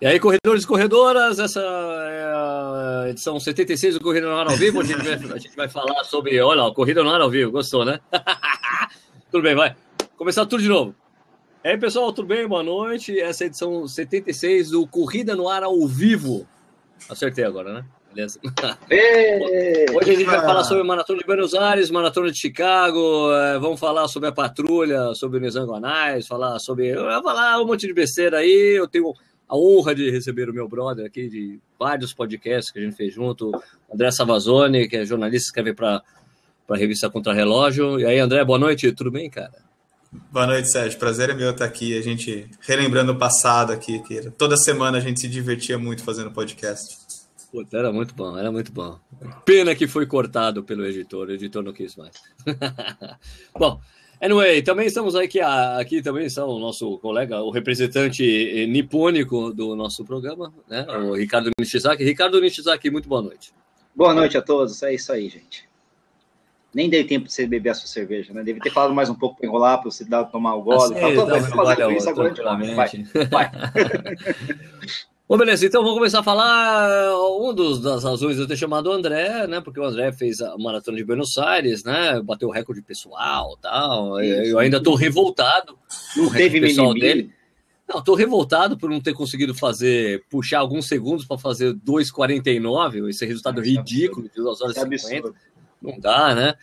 E aí, corredores e corredoras, essa é a edição 76 do Corrida no Ar ao Vivo. A gente vai, a gente vai falar sobre. Olha, ó, Corrida no Ar ao Vivo, gostou, né? tudo bem, vai. Começar tudo de novo. E aí, pessoal, tudo bem? Boa noite. Essa é a edição 76 do Corrida no Ar ao Vivo. Acertei agora, né? Beleza. Hoje a gente vai falar sobre a Maratona de Buenos Aires, Maratona de Chicago, é, vamos falar sobre a patrulha, sobre o Nizango Anais, falar sobre. Vou falar um monte de besteira aí. Eu tenho a honra de receber o meu brother aqui de vários podcasts que a gente fez junto, André Savazone, que é jornalista, escreve para a revista Contra Relógio. E aí, André, boa noite, tudo bem, cara? Boa noite, Sérgio. Prazer é meu estar aqui, a gente relembrando o passado aqui, que toda semana a gente se divertia muito fazendo podcast. Puta, era muito bom, era muito bom. Pena que foi cortado pelo editor, o editor não quis mais. bom, Anyway, também estamos aqui, aqui também está o nosso colega, o representante nipônico do nosso programa, né? O Ricardo Nishizaki. Ricardo Nishizaki, muito boa noite. Boa noite a todos, é isso aí, gente. Nem dei tempo de você beber a sua cerveja, né? Deve ter falado mais um pouco para enrolar, para você dar, tomar o gole. Ah, sim, tá, isso agora. Vai, vai. Bom, beleza, então vamos começar a falar. Uma das razões de eu ter chamado o André, né? Porque o André fez a maratona de Buenos Aires, né? Bateu o recorde pessoal tal. Isso. Eu ainda estou revoltado. Não teve pessoal mimimi. dele. Não, estou revoltado por não ter conseguido fazer, puxar alguns segundos para fazer 2,49, esse resultado é, ridículo de 2 horas e 50. Não dá, né?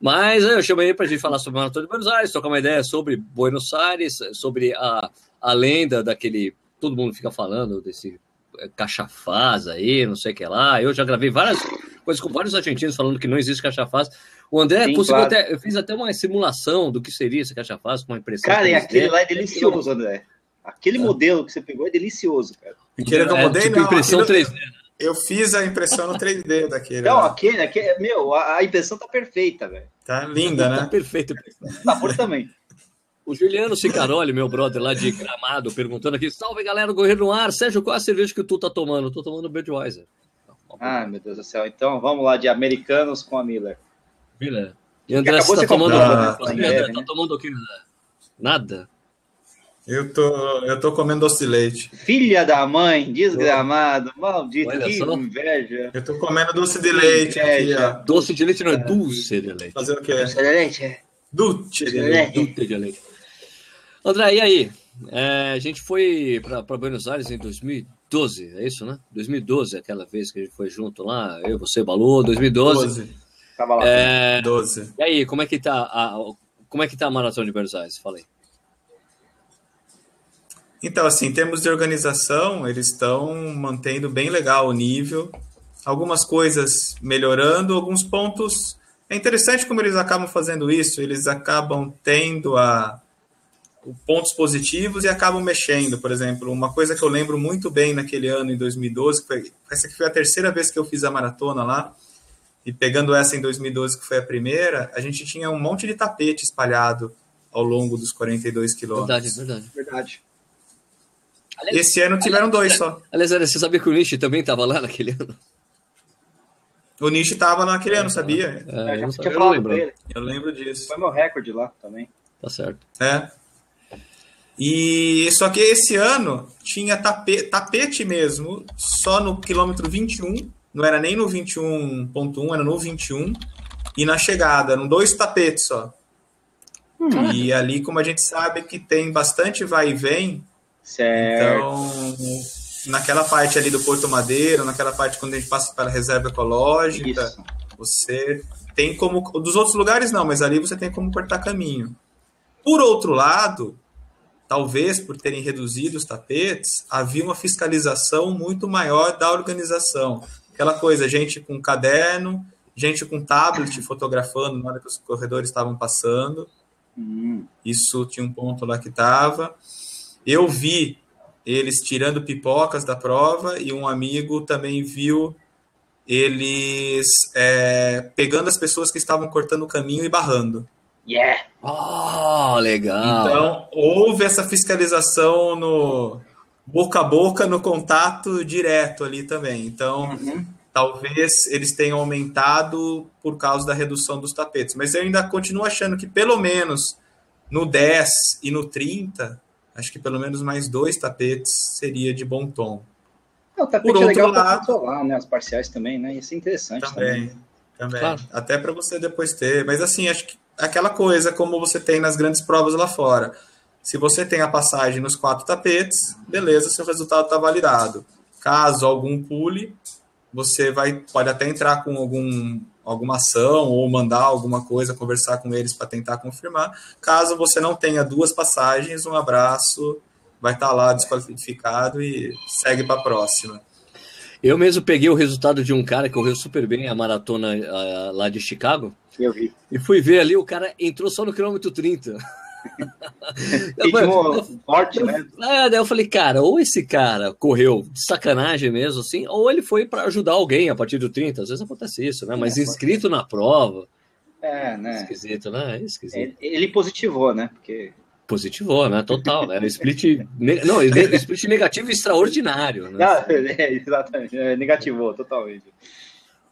Mas eu chamei para a gente falar sobre a Maratona de Buenos Aires, trocar uma ideia sobre Buenos Aires, sobre a, a lenda daquele todo mundo fica falando desse é, cachafaz aí, não sei o que lá. Eu já gravei várias coisas com vários argentinos falando que não existe cachafaz. O André Sim, conseguiu claro. até. Eu fiz até uma simulação do que seria esse cachafaz com uma impressão. Cara, e aquele lá é delicioso, André. Aquele é. modelo que você pegou é delicioso, cara. Aquele eu é, tipo não, impressão aquilo, 3D. Eu fiz a impressão no 3D daquele. Não, aquele, aquele, meu, a, a impressão tá perfeita, velho. Tá linda, né? Tá perfeito. Sabor também. O Juliano Cicaroli, meu brother lá de Gramado, perguntando aqui: salve galera Correio no Ar. Sérgio, qual é a cerveja que tu tá tomando? tô tomando Budweiser. Ah, meu Deus do céu. Então vamos lá, de americanos com a Miller. Miller. E André, você tá tomando, ah, tá, André, tá tomando o que? Nada? Eu tô, eu tô comendo doce de leite. Filha da mãe, desgramado, maldito, Olha que só. inveja. Eu tô comendo doce de leite. Aqui, doce de leite não é dulce de leite. Fazer o quê? Doce de leite, é. Dulce de leite. Dulce de leite. André, e aí? É, a gente foi para Buenos Aires em 2012, é isso, né? 2012, aquela vez que a gente foi junto lá, eu, você, Balu, 2012. 12. Tava lá. É, 12. E aí, como é que tá a, como é que tá a Maratona de Buenos Aires? Falei. Então, assim, em termos de organização, eles estão mantendo bem legal o nível. Algumas coisas melhorando, alguns pontos. É interessante como eles acabam fazendo isso, eles acabam tendo a pontos positivos e acabam mexendo. Por exemplo, uma coisa que eu lembro muito bem naquele ano, em 2012, que foi, essa que foi a terceira vez que eu fiz a maratona lá, e pegando essa em 2012, que foi a primeira, a gente tinha um monte de tapete espalhado ao longo dos 42 quilômetros. Verdade, verdade. Verdade. Esse ano tiveram dois só. Aliás, você sabia que o Nishi também estava lá naquele ano? O Nishi estava naquele ano, sabia? É, eu, já eu, lembro. eu lembro disso. Foi meu recorde lá também. Tá certo. É. E só que esse ano tinha tapete, tapete mesmo, só no quilômetro 21, não era nem no 21.1, era no 21, e na chegada, eram dois tapetes só. Hum. E ali, como a gente sabe que tem bastante vai e vem, certo. então naquela parte ali do Porto Madeiro, naquela parte quando a gente passa pela reserva ecológica, Isso. você tem como. Dos outros lugares não, mas ali você tem como cortar caminho. Por outro lado, talvez por terem reduzido os tapetes, havia uma fiscalização muito maior da organização. Aquela coisa, gente com caderno, gente com tablet fotografando na hora que os corredores estavam passando. Hum. Isso tinha um ponto lá que estava. Eu vi eles tirando pipocas da prova e um amigo também viu eles é, pegando as pessoas que estavam cortando o caminho e barrando. Yeah! Oh, legal! Então, houve essa fiscalização no boca a boca, no contato direto ali também. Então, uhum. talvez eles tenham aumentado por causa da redução dos tapetes. Mas eu ainda continuo achando que, pelo menos no 10 e no 30, acho que pelo menos mais dois tapetes seria de bom tom. É, o tapete Por é legal para controlar, né? As parciais também, né? Isso é interessante também. Também. também. Claro. Até para você depois ter. Mas assim, acho que aquela coisa como você tem nas grandes provas lá fora. Se você tem a passagem nos quatro tapetes, beleza, seu resultado está validado. Caso algum pule, você vai pode até entrar com algum alguma ação ou mandar alguma coisa, conversar com eles para tentar confirmar. Caso você não tenha duas passagens, um abraço, vai estar tá lá desqualificado e segue para a próxima. Eu mesmo peguei o resultado de um cara que correu super bem a maratona uh, lá de Chicago. Eu vi. E fui ver ali, o cara entrou só no quilômetro 30. Ritmo forte, né? É, daí eu falei, cara, ou esse cara correu de sacanagem mesmo, assim, ou ele foi para ajudar alguém a partir do 30. Às vezes acontece isso, né? Mas é, inscrito na prova. É, né? Esquisito, né? É esquisito. Ele positivou, né? Porque Positivou, né? Total, né? Split, não, split negativo extraordinário. Né? Ah, é, exatamente, é, negativou totalmente.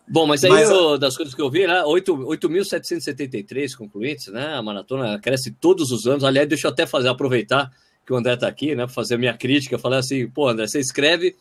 Bom, mas aí mas, eu, das coisas que eu vi, né? 8.773 concluintes, né? A maratona cresce todos os anos. Aliás, deixa eu até fazer, aproveitar que o André está aqui, né? Para fazer a minha crítica, falar assim, pô, André, você escreve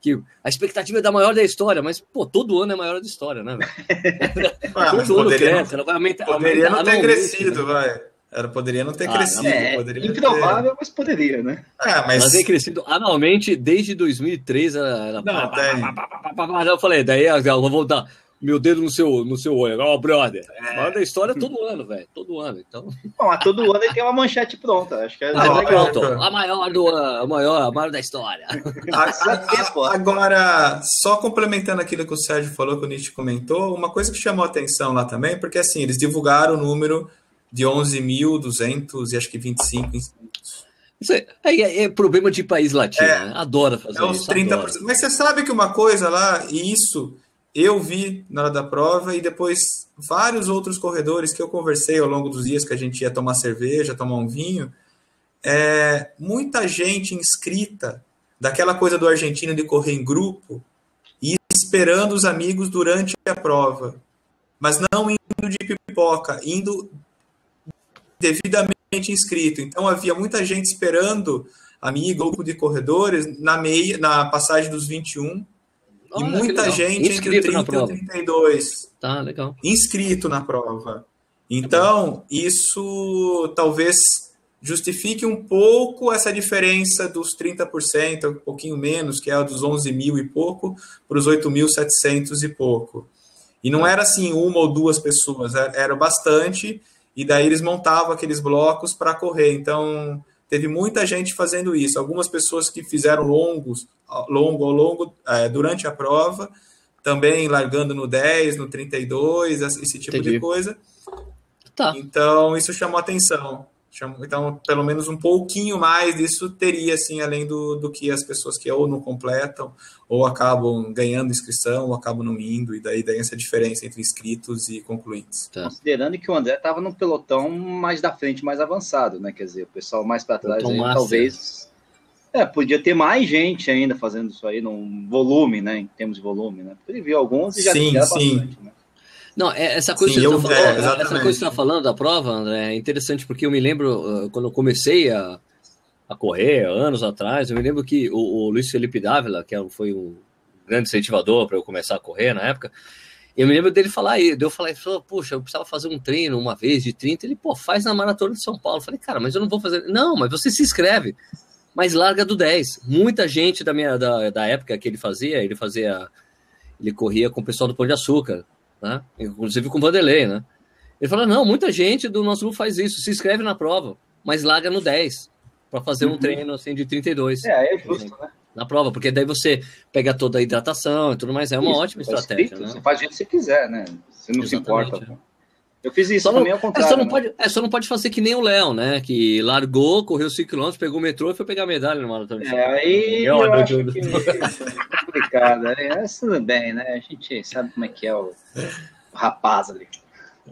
que a expectativa é da maior da história, mas, pô, todo ano é maior da história, né? ah, todo ano cresce, ela vai aumentar. Poderia aumentar não ter crescido, né? vai. Era, poderia não ter ah, crescido. É, poderia improvável, ter... mas poderia, né? É, mas... Ela tem crescido anualmente desde 2003. Ela, ela... Não, pá, eu falei, daí eu vou voltar meu dedo no seu, no seu olho. Ó, oh, brother. É. Manda a história todo ano, velho. Todo ano. Então... Bom, mas todo ano ele tem uma manchete pronta. Acho que é ah, legal. Pronto. A maior do a maior, a maior da história. agora, só complementando aquilo que o Sérgio falou, que o Nietzsche comentou, uma coisa que chamou a atenção lá também, porque assim, eles divulgaram o número de 11.200 e acho que 25 inscritos. Isso é, é, é, problema de país latino, é, né? Adora fazer é uns isso. 30%. Adora. Mas você sabe que uma coisa lá, e isso eu vi na hora da prova, e depois vários outros corredores que eu conversei ao longo dos dias que a gente ia tomar cerveja, tomar um vinho, é, muita gente inscrita daquela coisa do argentino de correr em grupo e esperando os amigos durante a prova, mas não indo de pipoca, indo devidamente inscrito. Então havia muita gente esperando amigo, grupo de corredores na meia, na passagem dos 21. Olha, e muita gente inscrito entre o 30 e o 32. Tá, legal. Inscrito na prova. Então, isso talvez justifique um pouco essa diferença dos 30%, um pouquinho menos, que é a dos 11 mil e pouco, para os 8.700 e pouco. E não tá. era assim uma ou duas pessoas, era bastante, e daí eles montavam aqueles blocos para correr. Então, teve muita gente fazendo isso. Algumas pessoas que fizeram longos, longo ao longo é, durante a prova, também largando no 10, no 32, esse tipo Entendi. de coisa. Tá. Então, isso chamou atenção. Então, pelo menos um pouquinho mais disso teria, assim, além do, do que as pessoas que ou não completam, ou acabam ganhando inscrição, ou acabam não indo, e daí tem essa diferença entre inscritos e concluintes. Tá. Considerando que o André estava num pelotão mais da frente, mais avançado, né? Quer dizer, o pessoal mais para trás, aí, talvez. É, podia ter mais gente ainda fazendo isso aí, num volume, né? Em termos de volume, né? Porque ele viu alguns e já sim, sim. bastante, né? Não, é, essa coisa, Sim, que, você eu, tá falando, é, essa coisa que você está falando da prova, André, é interessante porque eu me lembro uh, quando eu comecei a, a correr anos atrás, eu me lembro que o, o Luiz Felipe Dávila, que é foi um grande incentivador para eu começar a correr na época, eu me lembro dele falar aí, eu falei, puxa, eu precisava fazer um treino uma vez de 30, ele, pô, faz na maratona de São Paulo. Eu falei, cara, mas eu não vou fazer. Não, mas você se inscreve, mas larga do 10. Muita gente da minha da, da época que ele fazia, ele fazia, ele corria com o pessoal do Pão de Açúcar, né? inclusive com o Vanderlei, né? Ele falou: não, muita gente do nosso grupo faz isso, se inscreve na prova, mas larga no 10 para fazer um uhum. treino assim de 32. É, é justo, né? Na prova, porque daí você pega toda a hidratação e tudo mais, é uma isso, ótima estratégia. né? Você faz o jeito que você quiser, né? Você não Exatamente, se importa. É. Eu fiz isso só também não, ao contrário. É, só, não né? pode, é, só não pode fazer que nem o Léo, né? Que largou, correu 5 km, pegou o metrô e foi pegar a medalha no maratona. É, aí eu, eu acho que é complicado. É, tudo bem, né? A gente sabe como é que é o rapaz ali.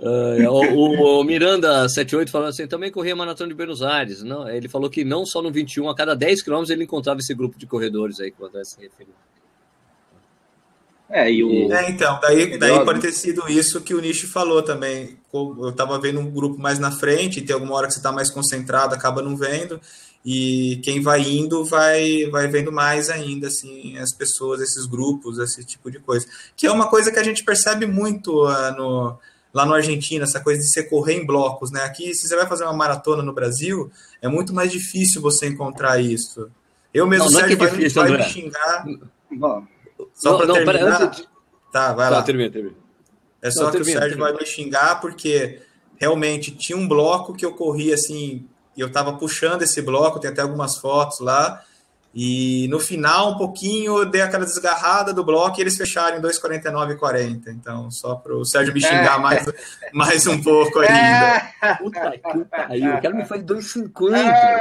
Uh, o, o, Miranda 78 falando assim, também corria maratona de Buenos Aires. Não, ele falou que não só no 21, a cada 10 quilômetros ele encontrava esse grupo de corredores aí que o André se referiu. É, e o... é, então, daí, daí pode ter sido isso que o Nishi falou também. Eu estava vendo um grupo mais na frente, e tem alguma hora que você está mais concentrado, acaba não vendo. e quem vai indo vai vai vendo mais ainda assim as pessoas esses grupos esse tipo de coisa que é uma coisa que a gente percebe muito uh, no lá no Argentina essa coisa de você correr em blocos né aqui se você vai fazer uma maratona no Brasil é muito mais difícil você encontrar isso eu mesmo não, não é Sérgio, é difícil, vai, vai me xingar só para terminar de... tá vai tá, lá termina, termina. é só não, que termina, o Sérgio termina. vai me xingar porque realmente tinha um bloco que eu corria assim e eu estava puxando esse bloco, tem até algumas fotos lá. E no final, um pouquinho, eu dei aquela desgarrada do bloco e eles fecharam em 2,49,40. Então, só para o Sérgio me xingar é. mais, mais um pouco ainda. É. Puta que pariu. O cara me faz 2,50.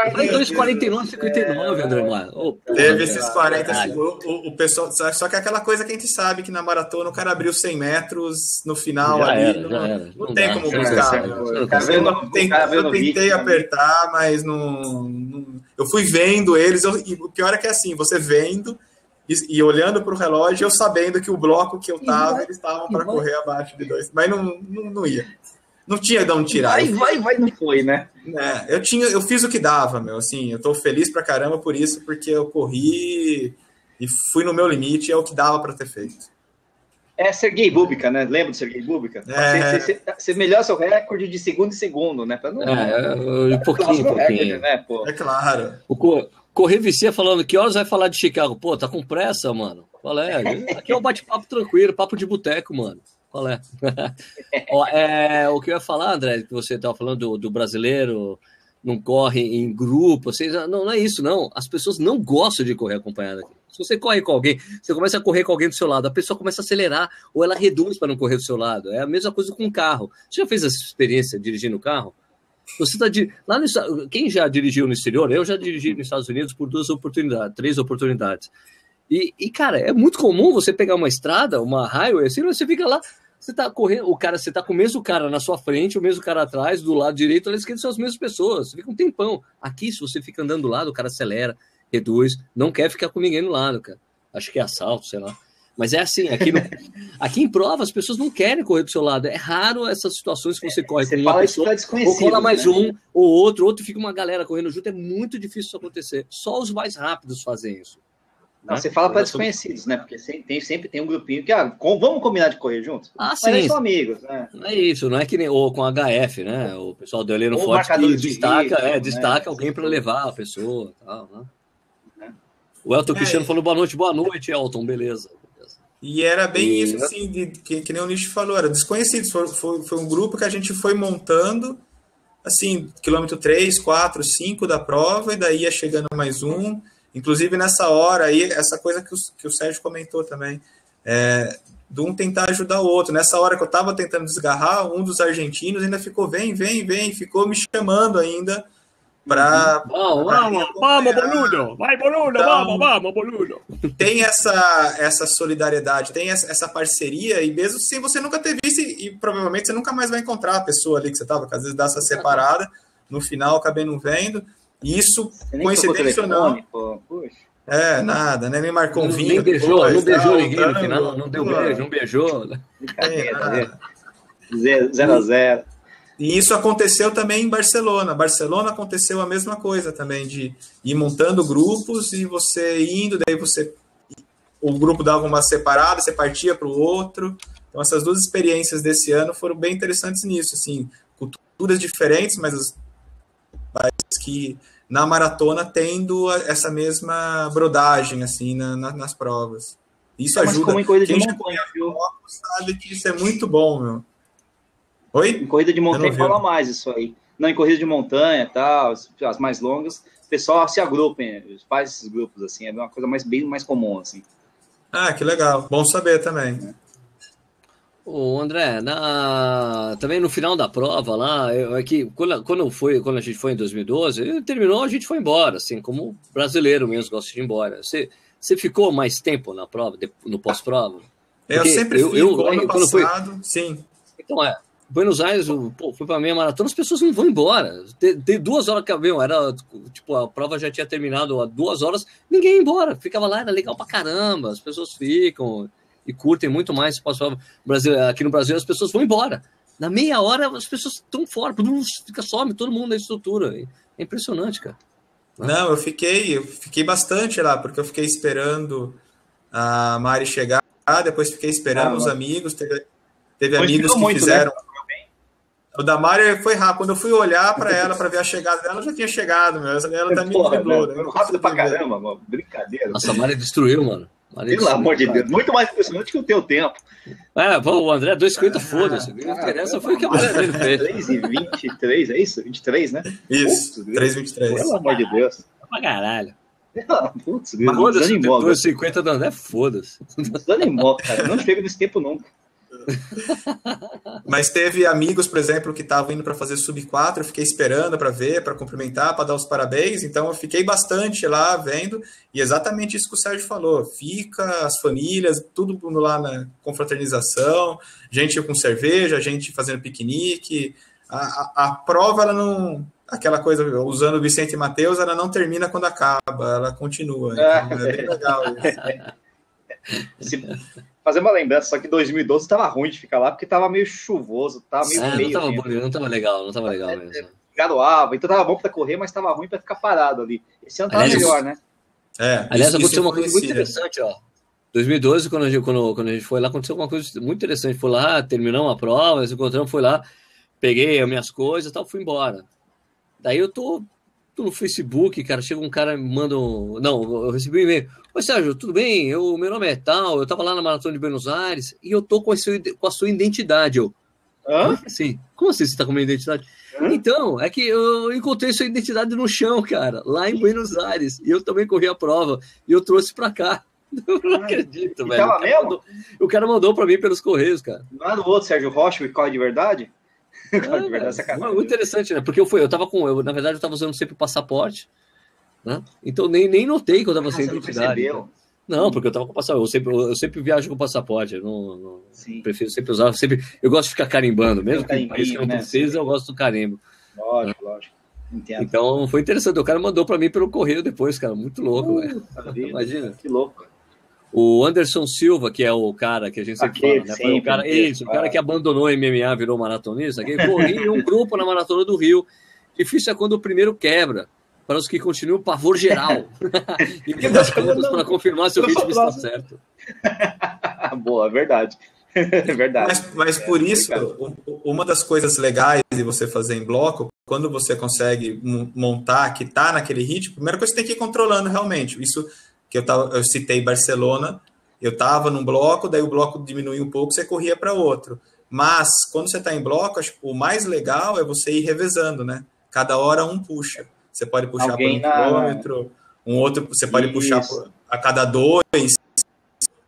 Eu falei 2,49,59, André Mar. Oh, Teve esses 40 segundos. O, o, pessoal, só que é aquela coisa que a gente sabe que na maratona o cara abriu 100 metros no final já ali. Era, não, já era. não, não tem como buscar. Eu tentei apertar, mas não eu fui vendo eles, eu, e o pior é que é assim, você vendo e, e olhando para o relógio, eu sabendo que o bloco que eu tava, eles estavam para correr abaixo de dois, mas não, não, não, ia. Não tinha de onde tirar. Vai, vai, vai, não foi, né? É, eu, tinha, eu fiz o que dava, meu, assim, eu tô feliz pra caramba por isso, porque eu corri e fui no meu limite, é o que dava para ter feito. É Sergei Búbica, né? Lembra do Sergei Búbica? É... Você, você, você melhora seu recorde de segundo em segundo, né? Pra não, é, um pouquinho, um pouquinho. Recorde, né, pô? É claro. O Correr Vicia falando que horas vai falar de Chicago? Pô, tá com pressa, mano. Qual é? Aqui é um bate-papo tranquilo, papo de boteco, mano. Qual é? Ó, é? O que eu ia falar, André, que você tava falando do, do brasileiro não corre em grupo, vocês, não, não é isso, não. As pessoas não gostam de correr acompanhada aqui. Se você corre com alguém, você começa a correr com alguém do seu lado, a pessoa começa a acelerar ou ela reduz para não correr do seu lado. É a mesma coisa com o carro. Você já fez essa experiência dirigindo o carro? Você tá de... lá no... quem já dirigiu no exterior? Eu já dirigi nos Estados Unidos por duas oportunidades, três oportunidades. E, e, cara, é muito comum você pegar uma estrada, uma highway, assim, você fica lá, você tá correndo, o cara, você tá com o mesmo cara na sua frente, o mesmo cara atrás, do lado direito, à esquerda são as mesmas pessoas. Você fica um tempão. Aqui, se você fica andando do lado, o cara acelera, reduz, não quer ficar com ninguém no lado, cara. Acho que é assalto, sei lá. Mas é assim, aqui, no, aqui em prova as pessoas não querem correr do seu lado. É raro essas situações que você corre você com uma pessoa, ou cola mais né? um, ou outro, outro fica uma galera correndo junto. É muito difícil isso acontecer. Só os mais rápidos fazem isso. Não, né? você fala para desconhecidos, né? Porque tem, sempre tem um grupinho que, ah, com, vamos combinar de correr juntos? Ah, Mas sim. são amigos, né? Não é isso, não é que nem ou com HF, né? O pessoal do Heleno Forte destaca, é, né? destaca alguém para levar a pessoa tal, né? O Elton é, Cristiano falou boa noite, boa noite, Elton, beleza. E era bem e... isso, assim, de, que, que nem o Nicho falou, era desconhecidos. Foi, foi, foi, um grupo que a gente foi montando, assim, quilômetro 3, 4, 5 da prova, e daí ia chegando mais um. Inclusive, nessa hora aí, essa coisa que o, que o Sérgio comentou também, é, de um tentar ajudar o outro. Nessa hora que eu estava tentando desgarrar, um dos argentinos ainda ficou, vem, vem, vem, ficou me chamando ainda para. Vamos, vamos, vamos, boludo! Vai, boludo, então, vamos, vamos, boludo! Tem essa, essa solidariedade, tem essa, essa parceria, e mesmo sem você nunca ter visto, e, e, provavelmente você nunca mais vai encontrar a pessoa ali que você estava, que às vezes dá essa separada, no final acabei não vendo. E isso, coincidência ou não. É, nada, né? Nem marcou um vinho. Nem beijou, depois, não beijou ninguém no final, não deu beijo, não beijou. Zero a zero. E isso aconteceu também em Barcelona. Barcelona aconteceu a mesma coisa também, de ir montando grupos e você indo, daí você. O grupo dava uma separada, você partia para o outro. Então, essas duas experiências desse ano foram bem interessantes nisso, assim, culturas diferentes, mas as que na maratona tendo essa mesma brodagem, assim, na, na, nas provas. Isso é, ajuda. Como em de Quem montanha, viu? sabe que isso é muito bom, meu. Oi? Em corrida de montanha fala mais isso aí. Não, em corrida de montanha tal, as mais longas, o pessoal se agrupa, faz esses grupos, assim, é uma coisa mais, bem mais comum, assim. Ah, que legal. Bom saber também. É. O André, na... também no final da prova lá, eu, é que quando, quando, foi, quando a gente foi em 2012, terminou, a gente foi embora, assim, como brasileiro mesmo gosta de ir embora. Você, você ficou mais tempo na prova, no pós-prova? Eu sempre eu, fico, eu, ano passado, foi... sim. Então, é, Buenos Aires, pô, foi para meia maratona, as pessoas não vão embora. Tem, tem duas horas que eu era tipo a prova já tinha terminado há duas horas, ninguém ia embora, ficava lá, era legal pra caramba, as pessoas ficam e curtem muito mais. Brasil, aqui no Brasil as pessoas vão embora. Na meia hora as pessoas estão fora, todo mundo fica some, todo mundo na estrutura. É impressionante, cara. Não, eu fiquei, eu fiquei bastante lá, porque eu fiquei esperando a Mari chegar, depois fiquei esperando ah, os amigos, teve, teve amigos que muito, né? fizeram. Né? O da Mari foi rápido. Quando eu fui olhar para ela para ver a chegada dela, já tinha chegado, meu. Ela tá me driblou, né? Rápido pra caramba, mano. Brincadeira. Nossa, a Mari destruiu, mano. Mari Pelo amor de Deus, muito mais impressionante que o teu tempo. É, pô, o André 2,50, ah, foda-se. O que interessa foi o que a Mari dele fez. 3 e 23, é isso? 23, né? Isso, 3,23. Pelo amor de Deus. Pra caralho. Putz, foda-se, 2,50 do André, foda-se. Desanimou, cara. Não chega nesse tempo nunca. Mas teve amigos, por exemplo, que estavam indo para fazer sub 4, eu fiquei esperando para ver, para cumprimentar, para dar os parabéns. Então eu fiquei bastante lá vendo, e exatamente isso que o Sérgio falou: fica as famílias, tudo lá na confraternização, gente com cerveja, gente fazendo piquenique. A, a, a prova, ela não. Aquela coisa, usando Vicente e Mateus, ela não termina quando acaba, ela continua. Então é bem legal isso. fazer uma lembrança, só que 2012 estava ruim de ficar lá, porque estava meio chuvoso, tava meio é, feio. Não tava, bom, não tava legal, não tava legal é, mesmo. Garoava, então tava bom para correr, mas estava ruim para ficar parado ali. Esse ano tava Aliás, melhor, né? É, Aliás, isso, aconteceu uma coisa muito interessante, ó. 2012, quando a, gente, quando, quando a gente foi lá, aconteceu uma coisa muito interessante. Foi lá, terminamos a prova, nos encontramos, foi lá, peguei as minhas coisas e tal, fui embora. Daí eu tô no Facebook, cara, chega um cara me manda um... Não, eu recebi um e-mail. Oi, Sérgio, tudo bem? Eu, meu nome é tal, eu tava lá na Maratona de Buenos Aires e eu tô com a sua, com a sua identidade. Eu, Hã? Assim, como assim você tá com a minha identidade? Hã? Então, é que eu encontrei sua identidade no chão, cara, lá em Buenos Aires. E eu também corri a prova. E eu trouxe pra cá. Eu não acredito, velho. O cara, mandou, o cara mandou pra mim pelos Correios, cara. Não é do outro Sérgio Rocha que corre de verdade? É, muito interessante, né? Porque eu fui, eu tava com, eu, na verdade, eu tava usando sempre o passaporte, né? Então nem, nem notei que eu tava ah, sem identidade. Não, não, porque eu tava com passaporte. Eu sempre, eu sempre viajo com passaporte. Eu não, não prefiro sempre usar. Sempre, eu gosto de ficar carimbando, mesmo que país que não né? precisa, eu gosto do carimbo. Lógico, né? lógico. Entendo. Então foi interessante. O cara mandou para mim pelo correio depois, cara. Muito louco, uh, Imagina. Que louco. O Anderson Silva, que é o cara que a gente sempre Aquele, fala, né? Foi o cara, isso, o cara que abandonou o MMA, virou maratonista, que corria em um grupo na Maratona do Rio. Difícil é quando o primeiro quebra, para os que continuam, pavor geral. e muitas contas para confirmar se o ritmo está certo. Boa, verdade. É verdade. Mas, mas por isso, uma das coisas legais de você fazer em bloco, quando você consegue montar que está naquele ritmo, a primeira coisa que você tem que ir controlando realmente. Isso que eu, tava, eu citei Barcelona, eu estava num bloco, daí o bloco diminuiu um pouco, você corria para outro. Mas quando você está em bloco, acho que o mais legal é você ir revezando, né? Cada hora um puxa. Você pode puxar Alguém por um na... quilômetro, um outro você pode Isso. puxar a cada dois,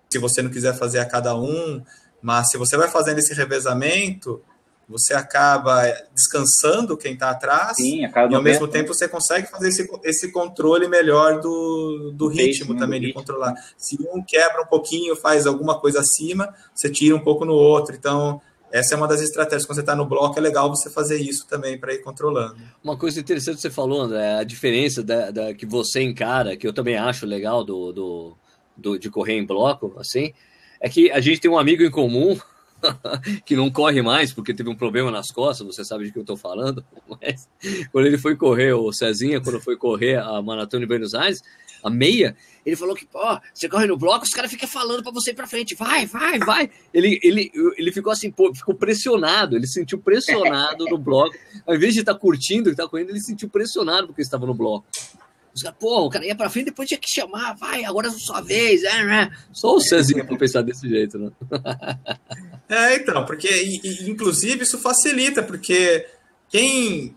se você não quiser fazer a cada um. Mas se você vai fazendo esse revezamento, você acaba descansando quem está atrás Sim, e ao mesmo tempo você consegue fazer esse, esse controle melhor do, do ritmo também, do de ritmo. controlar. Se um quebra um pouquinho, faz alguma coisa acima, você tira um pouco no outro. Então, essa é uma das estratégias. Quando você está no bloco, é legal você fazer isso também para ir controlando. Uma coisa interessante que você falou, André, a diferença da, da, que você encara, que eu também acho legal do, do, do, de correr em bloco, assim, é que a gente tem um amigo em comum que não corre mais porque teve um problema nas costas, você sabe de que eu estou falando, mas quando ele foi correr, o Cezinha, quando foi correr a Maratona de Buenos Aires, a meia, ele falou que, ó, você corre no bloco, os caras ficam falando para você ir para frente, vai, vai, vai. Ele, ele, ele ficou assim, pô, ficou pressionado, ele se sentiu pressionado no bloco. Ao invés de estar tá curtindo, estar tá correndo, ele se sentiu pressionado porque estava no bloco. Os caras, pô, o cara ia pra frente, depois tinha que chamar, vai, agora é sua vez. É, né? Só o Cezinha pra pensar desse jeito, né? é, então, porque, inclusive, isso facilita, porque quem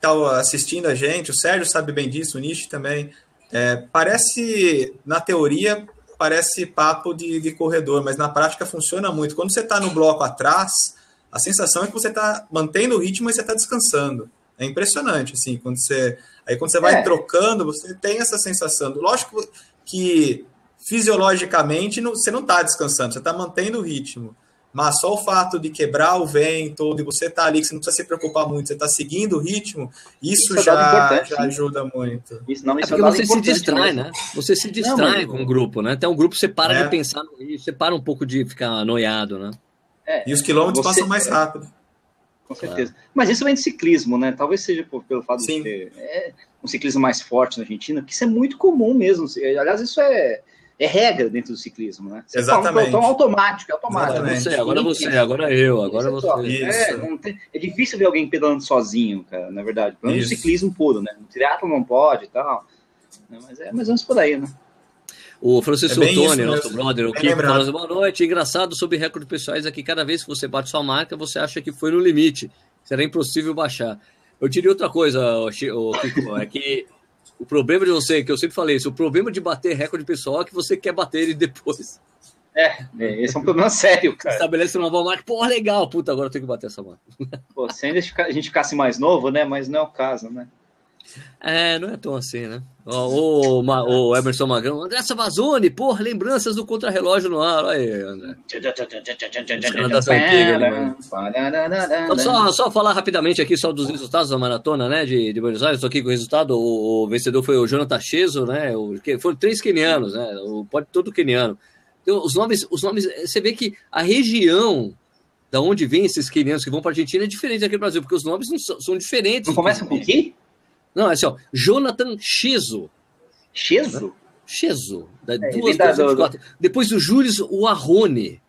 tá assistindo a gente, o Sérgio sabe bem disso, o Nishi também, é, parece, na teoria, parece papo de, de, corredor, mas na prática funciona muito. Quando você está no bloco atrás, a sensação é que você está mantendo o ritmo e você está descansando. É impressionante, assim, quando você. Aí quando você vai é. trocando, você tem essa sensação. Lógico que fisiologicamente não, você não está descansando, você está mantendo o ritmo. Mas só o fato de quebrar o vento, de você estar tá ali, que você não precisa se preocupar muito, você está seguindo o ritmo, isso, isso é já, já ajuda muito. Isso não, isso é porque você se distrai, mesmo. né? Você se distrai não, com o grupo, né? Até um grupo você para é. de pensar no você para um pouco de ficar anoiado, né? É, e os quilômetros você, passam mais rápido. Com certeza. É. Mas isso vem de ciclismo, né? Talvez seja por, pelo fato Sim. de ter é, um ciclismo mais forte na Argentina, que isso é muito comum mesmo. Aliás, isso é, é regra dentro do ciclismo, né? Você Exatamente. Fala um automático, é automático. Agora você, agora você, agora eu, agora você. É, tem, é, difícil ver alguém pedalando sozinho, cara, na verdade. Pelo menos ciclismo puro, né? No triatlo não pode e tal. Mas é mais ou menos por aí, né? O Francisco é Tony, nosso brother, o Kiko, fala boa noite. Engraçado sobre recordes pessoais é que cada vez que você bate sua marca, você acha que foi no limite. Será impossível baixar. Eu diria outra coisa, o Kiko, é que o problema de você, que eu sempre falei isso, o problema de bater recorde pessoal é que você quer bater ele depois. É, é esse é um problema sério, cara. Estabelece uma nova marca, pô, legal, puta, agora eu tenho que bater essa marca. Pô, se ainda a gente ficasse mais novo, né? Mas não é o caso, né? É, não é tão assim, né? O, o, o Emerson Magrão, André Savazone, porra, lembranças do contrarrelógio no ar. Olha aí, André. Então, só, só falar rapidamente aqui só dos resultados da maratona, né, de, de Buenos Aires. Estou aqui com o resultado. O, o, vencedor foi o Jonathan Cheso, né? O, que, foram três quenianos, né? O, pode todo queniano. Então, os nomes, os nomes, você vê que a região da onde vem esses quenianos que vão para a Argentina é diferente aqui no Brasil, porque os nomes são, são diferentes. Não começa com quem? Não, é assim, ó, Jonathan Cheso. Cheso? Cheso. Da, é, duas, duas, do, do... Depois o Júlio o Arrone.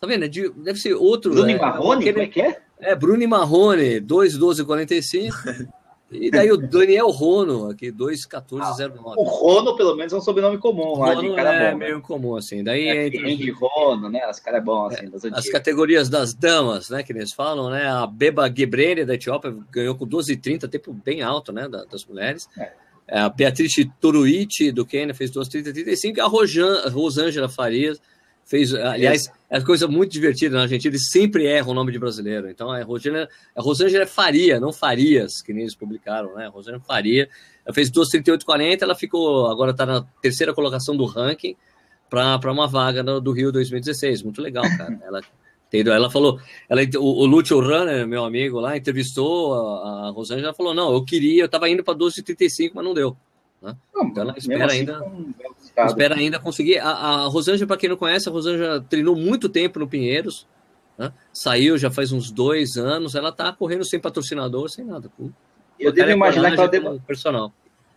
Tá vendo? É deve ser outro. Bruno é, Marrone? Aquele... Como é que é? É, Bruno Marrone, 2,12,45. E daí o Daniel Rono, aqui, 2,1409. Ah, o Rono, pelo menos, é um sobrenome comum lá Rono de cara é bom, né? meio né? comum, assim. Daí é, entre... de Rono, né? Os caras é bom, assim, é, As categorias das damas, né, que eles falam, né? A Beba Gebrene, da Etiópia, ganhou com 12,30, tempo bem alto, né, das mulheres. É. A Beatriz Turuiti, do Quênia, fez 2,30,35. E a Rojan, Rosângela Farias fez, aliás, é coisa muito divertida na Argentina, eles sempre erram o nome de brasileiro. Então, a Rosângela, a Rosângela é Faria, não Farias, que nem eles publicaram, né? A Rosângela Faria, ela fez 2,38,40, ela ficou, agora está na terceira colocação do ranking para uma vaga no, do Rio 2016. Muito legal, cara. Ela, ela falou, ela, o, o Lúcio Runner, meu amigo lá, entrevistou a, a Rosângela, falou, não, eu queria, eu estava indo para 12,35, mas não deu. Né? Não, então ela espera assim, ainda. Espera ainda conseguir. A, a Rosângela, para quem não conhece, a Rosângela treinou muito tempo no Pinheiros. Né? Saiu já faz uns dois anos. Ela tá correndo sem patrocinador, sem nada. Eu devo imaginar que ela deve. Personal.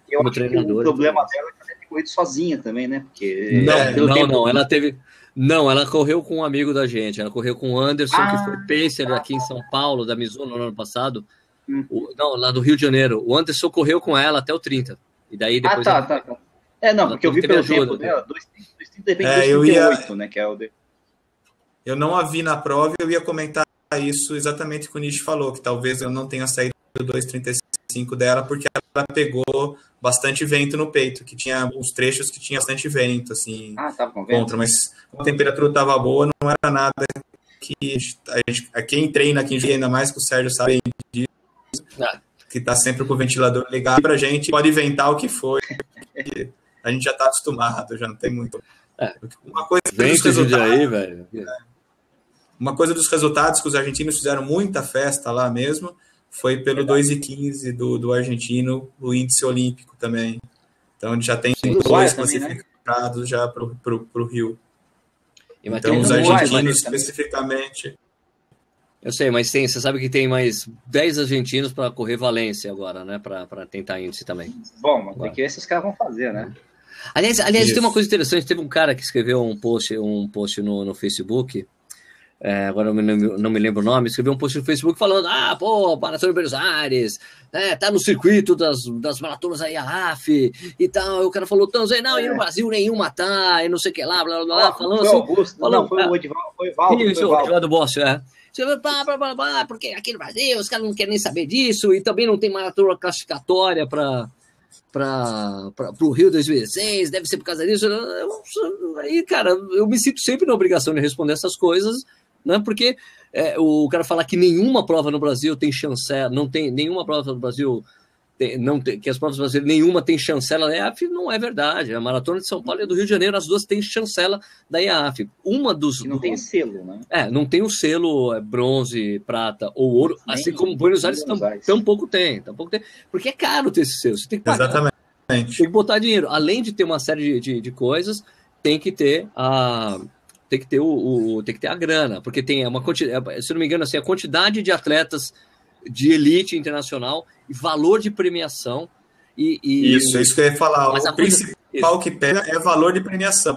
Eu acho treinador, que o problema dela é que ela teve corrido sozinha também, né? Porque. Não, não, não, ela teve. Não, ela correu com um amigo da gente. Ela correu com o Anderson, ah, que foi pacer ah, aqui em São Paulo, da Mizuno no ano passado. Hum. O, não, lá do Rio de Janeiro. O Anderson correu com ela até o 30. E daí ah, depois. Ah, tá, tá, tá. É, não, porque eu vi pelo ajuda, tempo dela, 2,30 de repente é, 2,38, né? Que é o de... Eu não a vi na prova e eu ia comentar isso exatamente o que o Nish falou, que talvez eu não tenha saído do 2,35 dela, porque ela pegou bastante vento no peito, que tinha uns trechos que tinha bastante vento, assim, ah, tava com vento. contra, mas a temperatura estava boa, não era nada que a gente, a quem treina aqui ainda mais que o Sérgio sabe disso. Ah que está sempre com o ventilador ligado para a gente, pode inventar o que for. A gente já está acostumado, já não tem muito. É. Uma coisa dos resultados, aí, velho. Uma coisa dos resultados que os argentinos fizeram muita festa lá mesmo foi pelo 2 e 15 do, do argentino, o índice olímpico também. Então já tem Sim, dois classificados né? já para o Rio. Então os argentinos especificamente eu sei, mas tem, você sabe que tem mais 10 argentinos para correr Valência agora, né? Para tentar índice também. Bom, mas o que esses caras vão fazer, né? Aliás, aliás tem uma coisa interessante. Teve um cara que escreveu um post, um post no, no Facebook. É, agora eu não, não, me lembro o nome, escreveu um post no Facebook falando: ah, pô, Maratona de Buenos Aires, né, tá no circuito das, das maratonas aí, a AF e tal. E o cara falou: não, e no é. Brasil nenhuma tá, e não sei o que lá, blá blá blá, falando assim. Augusto, falando, não, foi o Edivaldo, foi o Valdo. Isso, o Edivaldo Bossi, é. Blá, blá, blá, blá, porque aqui no Brasil os caras não querem nem saber disso e também não tem maratona classificatória para para o Rio 2016, deve ser por causa disso. Aí, cara, eu me sinto sempre na obrigação de responder essas coisas, né? Porque é, o cara falar que nenhuma prova no Brasil tem chance, não tem nenhuma prova no Brasil tem, não tem, que as provas brasileiras nenhuma tem chancela da IAF, não é verdade. A Maratona de São Paulo e do Rio de Janeiro, as duas têm chancela da IAF. Uma dos. E não tem selo, né? É, não tem o selo é, bronze, prata ou ouro, Nem, assim como Buenos Aires, Buenos Aires. tampouco tem, tampouco tem. Porque é caro ter esse selo, você tem que pagar. Exatamente. Tem que botar dinheiro. Além de ter uma série de, de, de coisas, tem que ter a tem que ter o, o, tem que ter a grana, porque tem uma quantidade, se não me engano, assim, a quantidade de atletas de elite internacional e valor de premiação. E, e... Isso, é isso que eu ia falar. Mas o principal coisa... que pega é valor de premiação.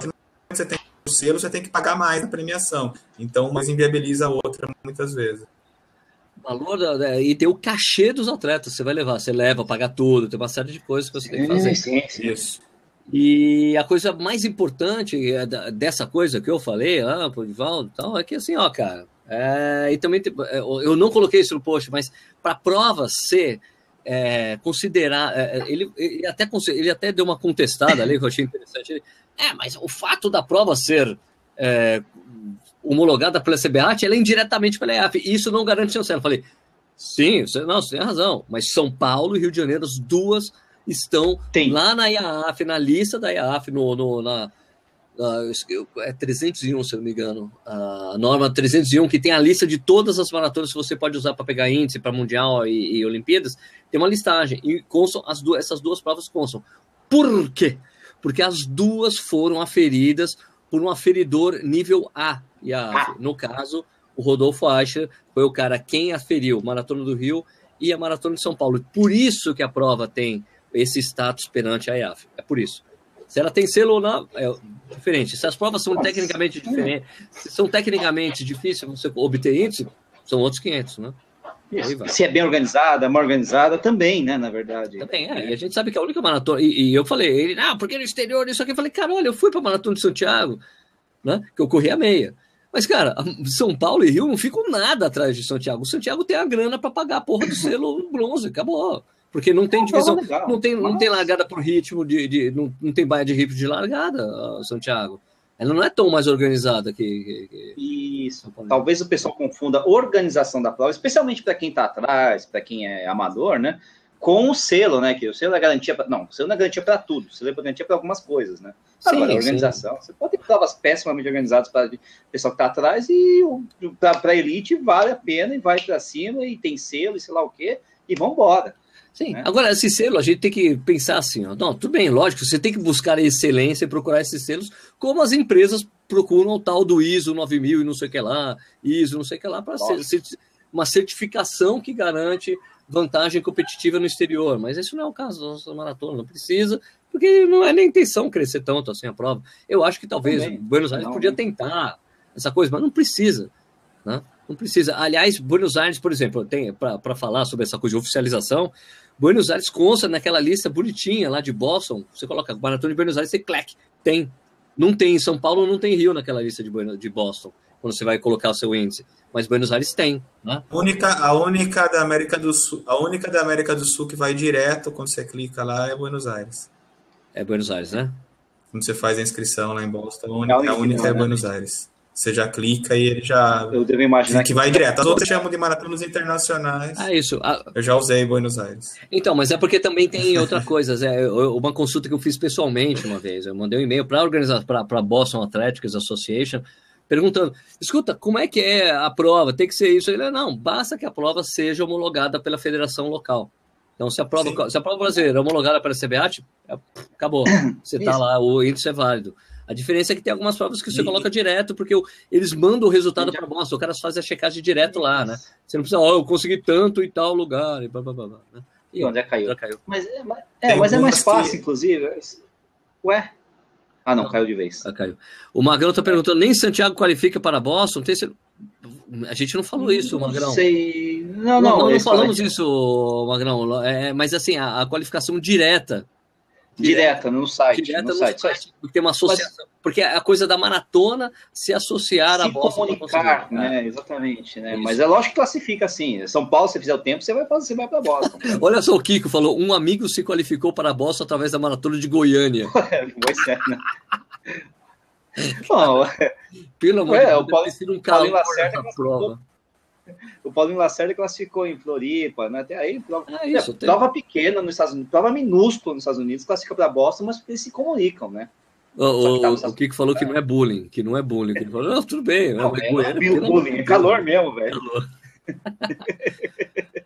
Você tem o selo, você tem que pagar mais na premiação. Então, uma inviabiliza a outra muitas vezes. Valor da, e tem o cachê dos atletas, você vai levar, você leva, paga tudo, tem uma série de coisas que você tem que fazer. Sim, sim. Isso. E a coisa mais importante é dessa coisa que eu falei, ah, pro Divaldo tal, é que assim, ó, cara, é, e também é, eu não coloquei isso no post, mas para a prova ser é, considerar, é, é, ele, ele, até, ele até deu uma contestada ali que eu achei interessante. Ele, é, mas o fato da prova ser é, homologada pela CBAT, ela é indiretamente pela EAF, e isso não garante chancela. Eu falei, sim, você, não, você tem razão, mas São Paulo e Rio de Janeiro, as duas estão Tem. lá na IAAF, na lista da IAAF, no, no, na, é 301, se eu não me engano, a norma 301, que tem a lista de todas as maratonas que você pode usar para pegar índice para Mundial e, e, Olimpíadas, tem uma listagem, e constam as duas, essas duas provas constam. Por quê? Porque as duas foram aferidas por um aferidor nível A, e a, ah. no caso, o Rodolfo Ascher foi o cara quem aferiu Maratona do Rio e a Maratona de São Paulo. Por isso que a prova tem esse status perante a IAF. É por isso. Se ela tem selo ou não, é diferente. Se as provas são tecnicamente diferentes, são tecnicamente difíceis você obter índice, são outros 500, né? Se é bem organizada, mal organizada, também, né, na verdade. Também, é. E a gente sabe que a única maratona. E, e eu falei, ele, não, porque no exterior, isso aqui. Eu falei, cara, olha, eu fui para a maratona de Santiago, né, que eu corri a meia. Mas, cara, São Paulo e Rio não ficam nada atrás de Santiago. O Santiago tem a grana para pagar a porra do selo bronze, acabou. Porque não tem divisão, não tem, não tem largada por ritmo de, de não, não tem baia de ritmo de largada, Santiago. Ela não é tão mais organizada que. que, que... Isso. Talvez o pessoal confunda a organização da prova, especialmente para quem está atrás, para quem é amador, né? Com o selo, né? Que o selo é garantia para. Não, o selo não é garantia para tudo, o selo é garantia para algumas coisas, né? Agora, sim, a organização. Sim. Você pode ter provas pessimamente organizadas para o pessoal que está atrás e para a elite vale a pena e vai para cima e tem selo e sei lá o quê, e vão embora. Sim, né? agora esse selo a gente tem que pensar assim, ó, não, tudo bem, lógico, você tem que buscar a excelência e procurar esses selos, como as empresas procuram o tal do ISO 9000 e não sei o que lá, ISO não sei o que lá, para ser, uma certificação que garante vantagem competitiva no exterior, mas esse não é o caso da maratona, não precisa, porque não é nem intenção crescer tanto assim a prova. Eu acho que talvez Também. Buenos Aires não, podia tentar essa coisa, mas não precisa, né? Não precisa. Aliás, Buenos Aires, por exemplo, tem para falar sobre essa coisa de oficialização, Buenos Aires consta naquela lista bonitinha lá de Boston. Você coloca Maratona de Buenos Aires, você clac, tem. Não tem em São Paulo, não tem Rio naquela lista de, de Boston, quando você vai colocar o seu índice. Mas Buenos Aires tem, né? A única, a única da América do Sul, a única da América do Sul que vai direto quando você clica lá é Buenos Aires. É Buenos Aires, né? Quando você faz a inscrição lá em Boston, a única, a única é né? Buenos Aires. Você já clica e ele já. Eu devo imaginar que, que vai direto. As outras chamam de maratonas internacionais. Ah, isso. Ah, eu já usei Buenos Aires. Então, mas é porque também tem outra coisa. É, uma consulta que eu fiz pessoalmente uma vez. Eu mandei um e-mail para organizar para Boston Athletics Association perguntando: escuta, como é que é a prova? Tem que ser isso? Ele não, basta que a prova seja homologada pela federação local. Então, se a prova, se a prova brasileira é homologada pela CBAT, é, acabou. Você está lá, o índice é válido. A diferença é que tem algumas provas que você coloca direto, porque eles mandam o resultado para Boston, os caras fazem a checagem direto lá, né? Você não precisa, ó, oh, eu consegui tanto e tal lugar, e blá, blá, blá, né? E onde é caiu? caiu. Mas, é, é mas é mais fácil, que... inclusive. Ué? Ah, não, não, caiu de vez. Ah, caiu. O Magrão tá perguntando, nem Santiago qualifica para Boston? Tem... A gente não falou isso, Magrão. Não sei. Não, não, não, não, não falamos isso, Magrão. É, mas assim, a, a qualificação direta Direta no site. Direta no, no site. site. Porque tem uma associação. Mas, porque é a coisa da maratona se associar se à comunicar, né? Exatamente, né? Mas é lógico que classifica assim. São Paulo, se fizer o tempo, você vai você vai para Boston. Olha só o Kiko falou: um amigo se qualificou para Boston através da maratona de Goiânia. pois é, né? Bom, Pelo amor de Deus, o Paulo, um calor Lacerda prova. O Paulinho Lacerda classificou em Floripa, né? Até aí, prova, é isso, é, prova pequena nos Estados Unidos, prova minúscula nos Estados Unidos, classifica para Boston, mas eles se comunicam, né? O, o, tá o Kiko falou que não é bullying, que não é bullying. Ele falou, não, tudo bem. Não, é, é, é bullying, é calor mesmo, velho.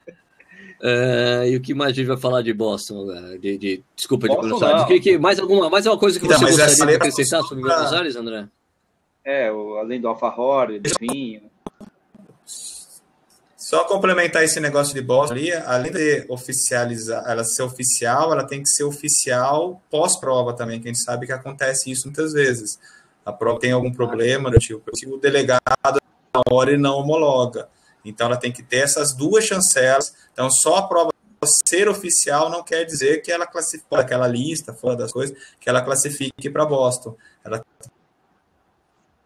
É, e o que mais a gente vai falar de Boston? De, de desculpa, Boston, de Buenos Aires. Que, que, mais, alguma, mais uma coisa que então, você gostaria de acrescentar sobre Buenos Aires, André? É, o, além do alfajor, do vinho. Só complementar esse negócio de Boston ali, além de oficializar, ela ser oficial, ela tem que ser oficial pós-prova também, que a gente sabe que acontece isso muitas vezes. A prova tem algum problema, tipo, o delegado na hora ele não homologa. Então ela tem que ter essas duas chancelas. Então só a prova ser oficial não quer dizer que ela classifique aquela lista, fora das coisas, que ela classifique para Boston. Ela,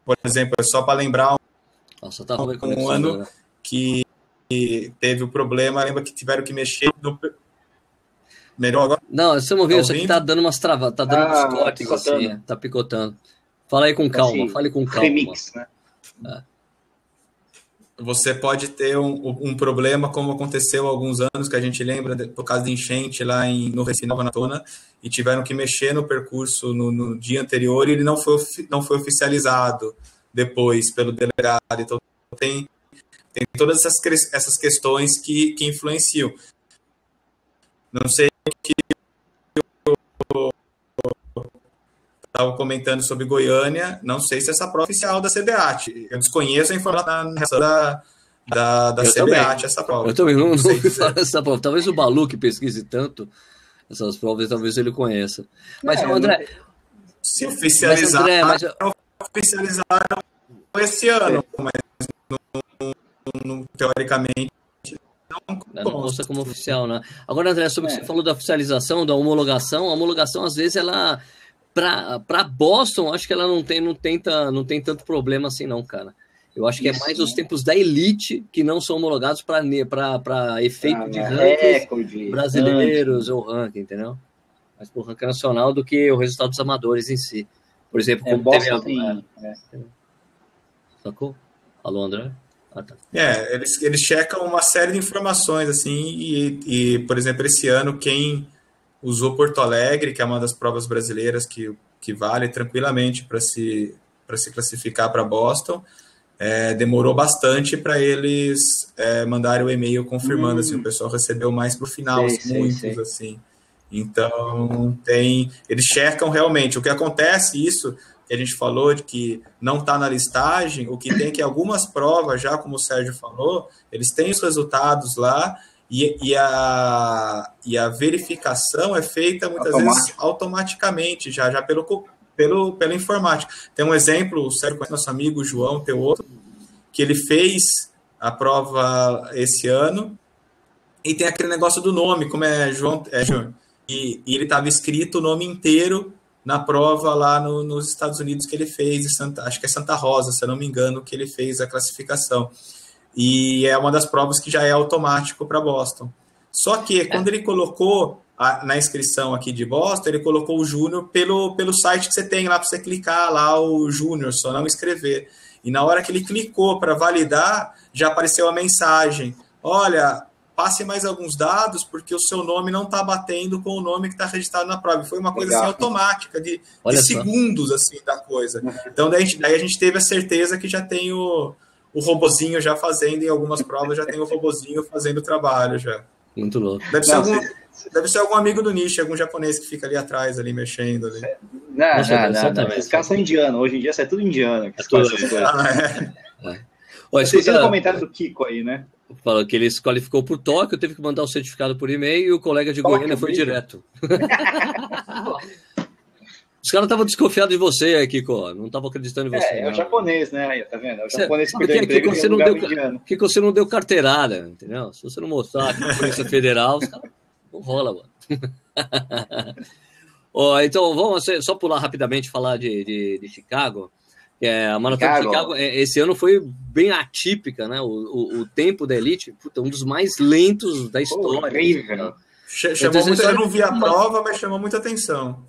por exemplo, é só para lembrar Nossa, tá um, um ano né? Que teve o problema, lembra que tiveram que mexer no. Melhor agora? Não, você não viu, tá isso aqui tá dando umas travas, tá dando ah, uns cortes assim, é, tá picotando. Fala aí com calma, assim, fale com calma. Remix, né? É. Você pode ter um, um, problema, como aconteceu há alguns anos, que a gente lembra, por causa de enchente lá em, no Recife, Nova Natona, e tiveram que mexer no percurso no, no dia anterior e ele não foi, não foi oficializado depois pelo delegado. Então, tem tem todas essas, essas questões que, que influenciam. Não sei que eu estava comentando sobre Goiânia, não sei se essa prova é oficial da CBAT. Eu desconheço a informação da, da, da CBAT, também. essa prova. Eu também não, não ouvi falar dessa prova. Talvez o Balu, que pesquise tanto essas provas, talvez ele conheça. Mas, é, André... Se oficializar, mas, André, mas... oficializaram esse ano, mas teoricamente não, não consta como oficial, né? Agora, André, sobre o é. que você falou da oficialização, da homologação, a homologação, às vezes, ela. Para Boston, acho que ela não tem, não, tenta, não tem tanto problema assim, não, cara. Eu acho que Isso, é mais os tempos da elite que não são homologados para efeito ah, de rankings brasileiros ou ranking, entendeu? Mas por ranking nacional do que o resultado dos amadores em si. Por exemplo, é, como Boston, teve a... sim, é. Sacou? Alô, André? Ah, tá. É, eles, eles checam uma série de informações, assim, e, e, por exemplo, esse ano, quem usou Porto Alegre, que é uma das provas brasileiras que, que vale tranquilamente para se, se classificar para Boston, é, demorou bastante para eles é, mandarem o e-mail confirmando, hum. assim, o pessoal recebeu mais para o final, sei, muitos, sei, sei. assim. Então, tem, eles checam realmente. O que acontece, isso que a gente falou de que não está na listagem, o que tem é que algumas provas, já como o Sérgio falou, eles têm os resultados lá e, e, a, e a verificação é feita muitas Automático. vezes automaticamente, já, já pelo, pelo, pela informática. Tem um exemplo, o Sérgio conhece nosso amigo João tem outro, que ele fez a prova esse ano e tem aquele negócio do nome, como é João, é, e, e ele estava escrito o nome inteiro na prova lá no, nos Estados Unidos que ele fez, Santa, acho que é Santa Rosa, se eu não me engano, que ele fez a classificação. E é uma das provas que já é automático para Boston. Só que é. quando ele colocou a, na inscrição aqui de Boston, ele colocou o Júnior pelo, pelo site que você tem lá para você clicar lá o Júnior, só não escrever. E na hora que ele clicou para validar, já apareceu a mensagem: Olha, passe mais alguns dados, porque o seu nome não está batendo com o nome que está registrado na prova. Foi uma coisa assim, automática, de, de segundos assim da coisa. Uhum. Então daí, daí, a gente teve a certeza que já tem o, o robozinho já fazendo, em algumas provas já tem o robozinho fazendo o trabalho já. Muito louco. Deve ser, algum, deve ser algum amigo do nicho, algum japonês que fica ali atrás, ali mexendo. Ali. Não, não, não, não, Esses caras são indianos. Hoje em dia isso é tudo indiano. Que é tudo, ah, é. É. Olha, Vocês viram o comentário do Kiko aí, né? Falou que ele se qualificou por Tóquio, teve que mandar o certificado por e-mail e o colega de Tóquio Goiânia foi direto. Os caras estavam desconfiados de você aí, Kiko. Não estavam acreditando em você. É, é o japonês, né? tá vendo? É o japonês que perdeu emprego que você não deu, que você não deu carteirada, entendeu? Se você não mostrar a Polícia Federal, os caras não rola, mano. oh, então, vamos só pular rapidamente falar de, de, de Chicago. É, a Maratona de Chicago é, esse ano foi bem atípica, né? O, o, o tempo da Elite, puta, um dos mais lentos da história. Incrível. Chamou muita, eu não vi a prova, mas chamou muita atenção.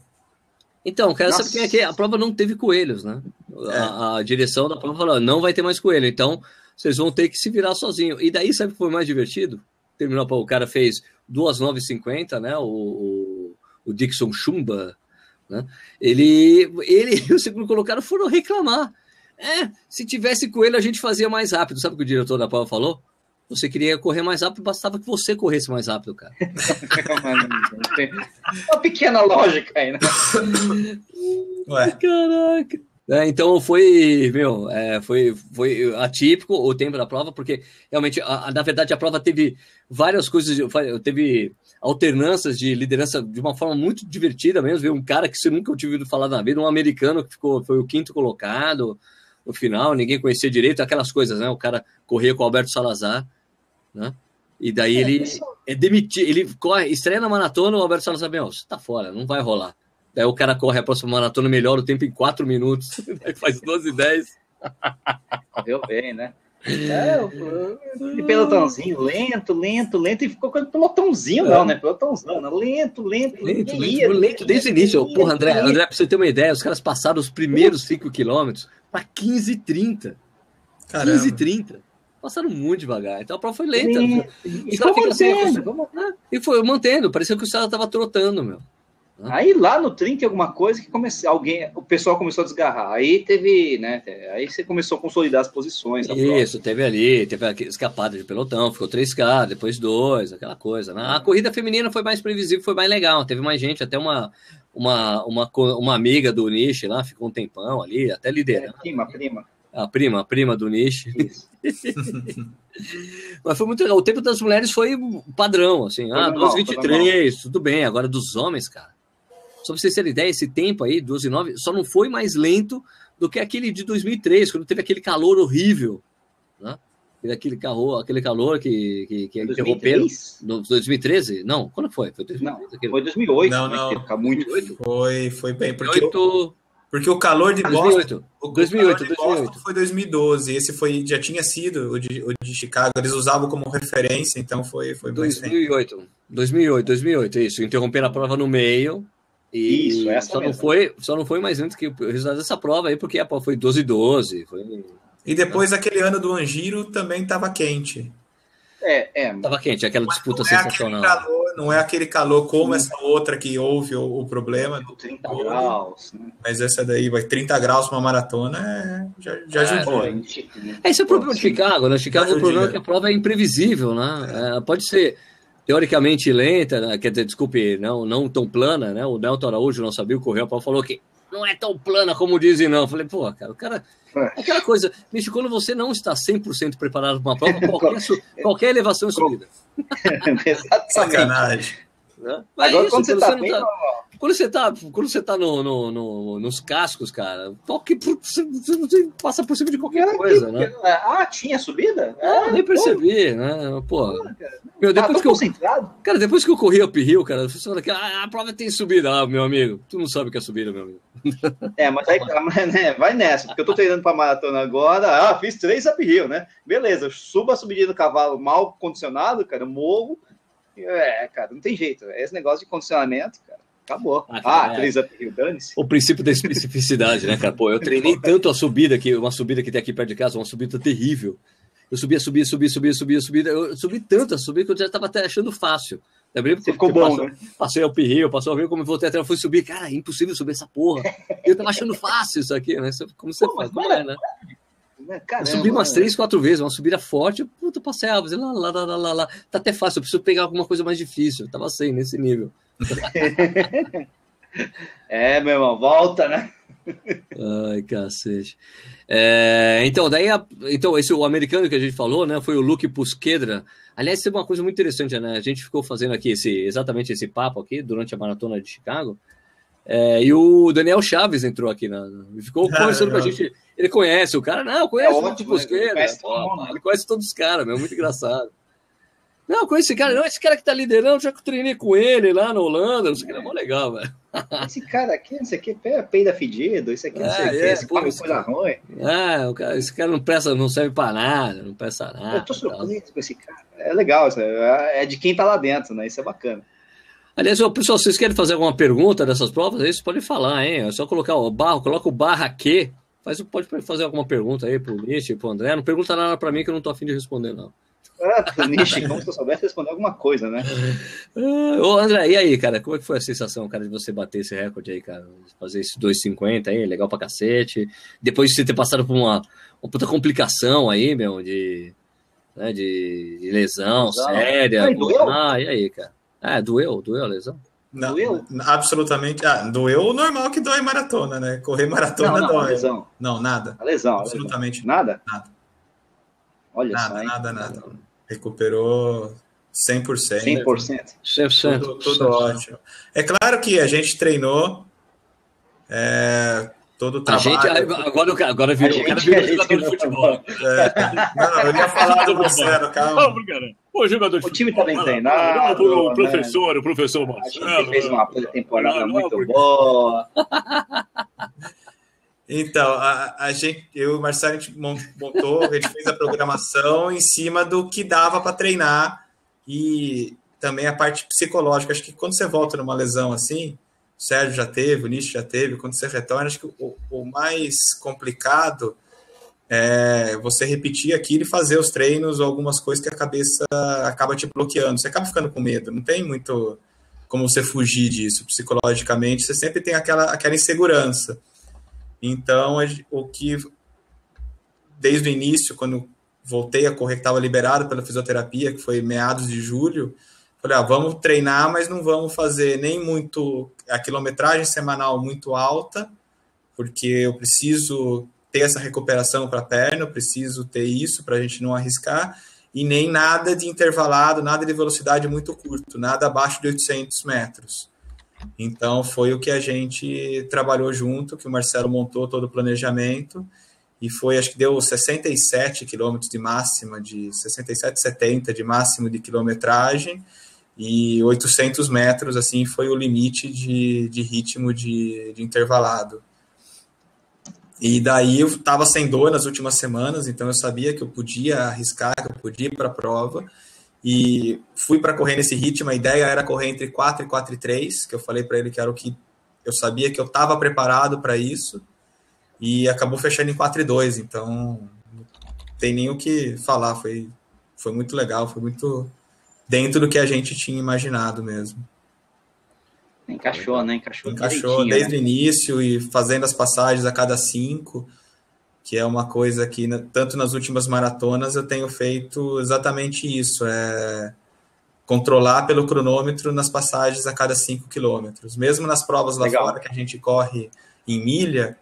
Então, quero saber quem é que a prova não teve coelhos, né? É. A, a, direção da prova falou: não vai ter mais coelho, então vocês vão ter que se virar sozinho. E daí, sabe o que foi mais divertido? Terminou, o cara fez 2,950, né? O, o, o Dixon Chumba, né? Ele, ele e o segundo colocado foram reclamar. É, se tivesse coelho, a gente fazia mais rápido. Sabe o que o diretor da prova falou? Você queria correr mais rápido, bastava que você corresse mais rápido, cara. Uma pequena lógica aí, né? Ué. Caraca. É, então foi, meu, é, foi, foi atípico o tempo da prova, porque realmente, a, a, na verdade, a prova teve várias coisas, teve alternâncias de liderança de uma forma muito divertida mesmo. Veio um cara que você nunca tinha ouvido falar na vida, um americano que ficou, foi o quinto colocado no final, ninguém conhecia direito, aquelas coisas, né? O cara corria com o Alberto Salazar, né? E daí é, ele é demitido, ele corre, estreia na maratona, o Alberto Salazar, meu, você tá fora, não vai rolar. Daí o cara corre a próxima maratona, melhora o tempo em 4 minutos, faz 12 e 10. Deu bem, né? É, de pelotãozinho, lento, lento, lento, e ficou com pelotãozinho, é. não, né? Pelotãozão, não, lento, lento, lento, lento, ia, lento desde o início. Porra, André, André, pra você ter uma ideia, os caras passaram os primeiros 5 quilômetros para 15 e 30. 15 e 30. Passaram muito devagar. Então a prova foi lenta. E, e, foi mantendo, assim, e foi mantendo, parecia que o cara tava trotando, meu. Aí lá no 30 alguma coisa que comecei, alguém, o pessoal começou a desgarrar. Aí teve, né? Aí você começou a consolidar as posições. Isso, teve ali, teve a escapada de pelotão, ficou 3K, depois 2, aquela coisa. Né? A corrida feminina foi mais previsível, foi mais legal. Teve mais gente, até uma, uma, uma, uma amiga do Nishi lá, ficou um tempão ali, até liderando. É, prima, prima. A prima, a prima do Nishi. Mas foi muito legal. O tempo das mulheres foi padrão, assim. Foi ah, 2,23, tudo bem. Agora dos homens, cara. Só pra vocês terem ideia, esse tempo aí, 12 e 9, só não foi mais lento do que aquele de 2003, quando teve aquele calor horrível, né? Aquele calor, aquele calor que, que, que interromperam. No 2013? Não, quando foi? Foi 2013? Não, foi 2008. Não, não. Ficar muito... Foi, foi bem. Porque, 2008... porque o calor de Boston... 2008, o 2008, de 2008. foi 2012. Esse foi, já tinha sido o de, o de Chicago. Eles usavam como referência, então foi, foi 2008. 2008, 2008, isso. Interromperam a prova no meio e Isso, essa só não foi Só não foi mais antes que o resultado dessa prova aí, porque a foi 12 12. Foi... E depois aquele ano do Angiro também estava quente. É, é. Tava quente, aquela disputa não é sensacional. É calor, não é aquele calor como Sim. essa outra que houve o, o problema. Do 30 todo, graus. Né? Mas essa daí, vai 30 graus uma maratona, é, já, já é, judia. É, esse é o problema de Chicago, né? Chicago, o problema é que a prova é imprevisível, né? É, pode ser teoricamente lenta, né? quer dizer, desculpe, não, não tão plana, né? O Nelton Araújo, nosso amigo, correu, falou que não é tão plana como dizem, não. Eu falei, pô, cara, o cara. É. Aquela coisa, bicho, quando você não está 100% preparado para uma prova, qualquer, qualquer elevação é subida. Sacanagem. Né? Agora, é isso, quando você bem, tá, quando você tá, quando você tá no, no, no nos cascos, cara, toque por, você passa por cima de qualquer é, coisa, né? Ah, tinha subida? Ah, nem percebi, pô. né? Pô. Meu, depois ah, que eu, concentrado. Cara, depois que eu corri up hill, cara, você fala que ah, a prova tem subida, ah, meu amigo. Tu não sabe o que é subida, meu amigo. É, mas aí né, vai nessa, porque eu tô treinando pra maratona agora. Ah, fiz três up hill, né? Beleza, suba a subidinha do cavalo mal condicionado, cara, morro. É, cara, não tem jeito. Esse negócio de condicionamento, cara. Acabou. Ah, ah é. dane-se. O princípio da especificidade, né, cara? Pô, eu treinei tanto a subida aqui, uma subida que tem aqui perto de casa, uma subida terrível. Eu subia, subia, subia, subia, subia, subia. Eu subi tanto a subida que eu já estava até achando fácil. Lembrei porque ficou bom, passou, né? Passei ao pirril, passou a ver como eu voltei até, fui subir. Cara, é impossível subir essa porra. Eu tava achando fácil isso aqui, né? Como você Pô, faz, como é, né? Caramba, eu subi umas três, quatro vezes, uma subida forte, puta, passei a lá, lá, lá, lá, lá, lá. Tá até fácil, eu preciso pegar alguma coisa mais difícil. Eu tava sem nesse nível. é, meu irmão, volta, né? Ai, cacete. É, então, daí, a, então, esse o americano que a gente falou, né, foi o Luke Pusquedra. Aliás, isso é uma coisa muito interessante, né? A gente ficou fazendo aqui esse, exatamente esse papo aqui durante a maratona de Chicago. É, e o Daniel Chaves entrou aqui, né? Ficou ah, conversando com a gente. Ele conhece o cara, não, conhece é o Luke Pusquedra. Conhece ele conhece todos os caras, meu, muito engraçado. Não, com esse cara, não, esse cara que tá liderando, já que eu treinei com ele lá na Holanda, não sei o que, é mó legal, velho. Esse cara aqui, não sei o que, peida fedido, isso aqui, não sei o que, esse pô, esse coisa ruim. Ah, cara, esse cara não presta, não serve pra nada, não presta nada. Eu tô surpreso com esse cara. É legal, é, é de quem tá lá dentro, né? Isso é bacana. Aliás, pessoal, vocês querem fazer alguma pergunta dessas provas? Aí vocês podem falar, hein? É só colocar o barro, coloca o barra Q. Faz, pode fazer alguma pergunta aí pro Nietzsche, pro André. Não pergunta nada pra mim que eu não tô afim de responder, não. Ah, Nishi, como se eu soubesse responder alguma coisa, né? Ô, André, e aí, cara? Como é que foi a sensação, cara, de você bater esse recorde aí, cara? Fazer esse 2,50 aí, legal pra cacete. Depois de você ter passado por uma, uma puta complicação aí, meu, de, né, de, de lesão, lesão séria. Ai? Ah, e aí, cara? É, doeu, doeu a lesão? Não, doeu? Absolutamente. Ah, doeu o normal que dói maratona, né? Correr maratona não, não, dói. lesão. Não, nada. A lesão. Absolutamente lesão. nada. Nada. Olha nada, só, nada, nada. Recuperou 100%. 100%. 100%. Tudo, tudo ótimo. É claro que a gente treinou é, todo o trabalho. A gente, agora, agora virou, o cara virou jogador de futebol. É, não, eu ia falar do Marcelo, calma. O jogador de o time está bem treinado. O né? professor, né? o professor Marcelo. A gente fez uma temporada muito boa. Então, a, a gente, eu e o Marcelo, a gente montou, a gente fez a programação em cima do que dava para treinar e também a parte psicológica. Acho que quando você volta numa lesão assim, o Sérgio já teve, o Nish já teve, quando você retorna, acho que o, o mais complicado é você repetir aquilo e fazer os treinos ou algumas coisas que a cabeça acaba te bloqueando. Você acaba ficando com medo, não tem muito como você fugir disso psicologicamente, você sempre tem aquela, aquela insegurança. Então, o que desde o início, quando voltei a correr, que estava liberado pela fisioterapia, que foi meados de julho, falei, ah, vamos treinar, mas não vamos fazer nem muito a quilometragem semanal muito alta, porque eu preciso ter essa recuperação para a perna, eu preciso ter isso para a gente não arriscar, e nem nada de intervalado, nada de velocidade muito curto, nada abaixo de 800 metros. Então foi o que a gente trabalhou junto, que o Marcelo montou todo o planejamento e foi, acho que deu 67 quilômetros de máxima, de 67, 70 de máximo de quilometragem e 800 metros, assim, foi o limite de, de ritmo de, de intervalado. E daí eu estava sem dor nas últimas semanas, então eu sabia que eu podia arriscar, que eu podia ir para a prova, e fui para correr nesse ritmo. A ideia era correr entre 4 e 4 e 3, que eu falei para ele que era o que eu sabia que eu estava preparado para isso. E acabou fechando em 4 e 2, então não tem nem o que falar. Foi, foi muito legal, foi muito dentro do que a gente tinha imaginado mesmo. Encaixou, né? Encaixou, Encaixou desde né? o início e fazendo as passagens a cada cinco que é uma coisa que, tanto nas últimas maratonas, eu tenho feito exatamente isso, é controlar pelo cronômetro nas passagens a cada 5 quilômetros. Mesmo nas provas lá Legal. fora que a gente corre em milha,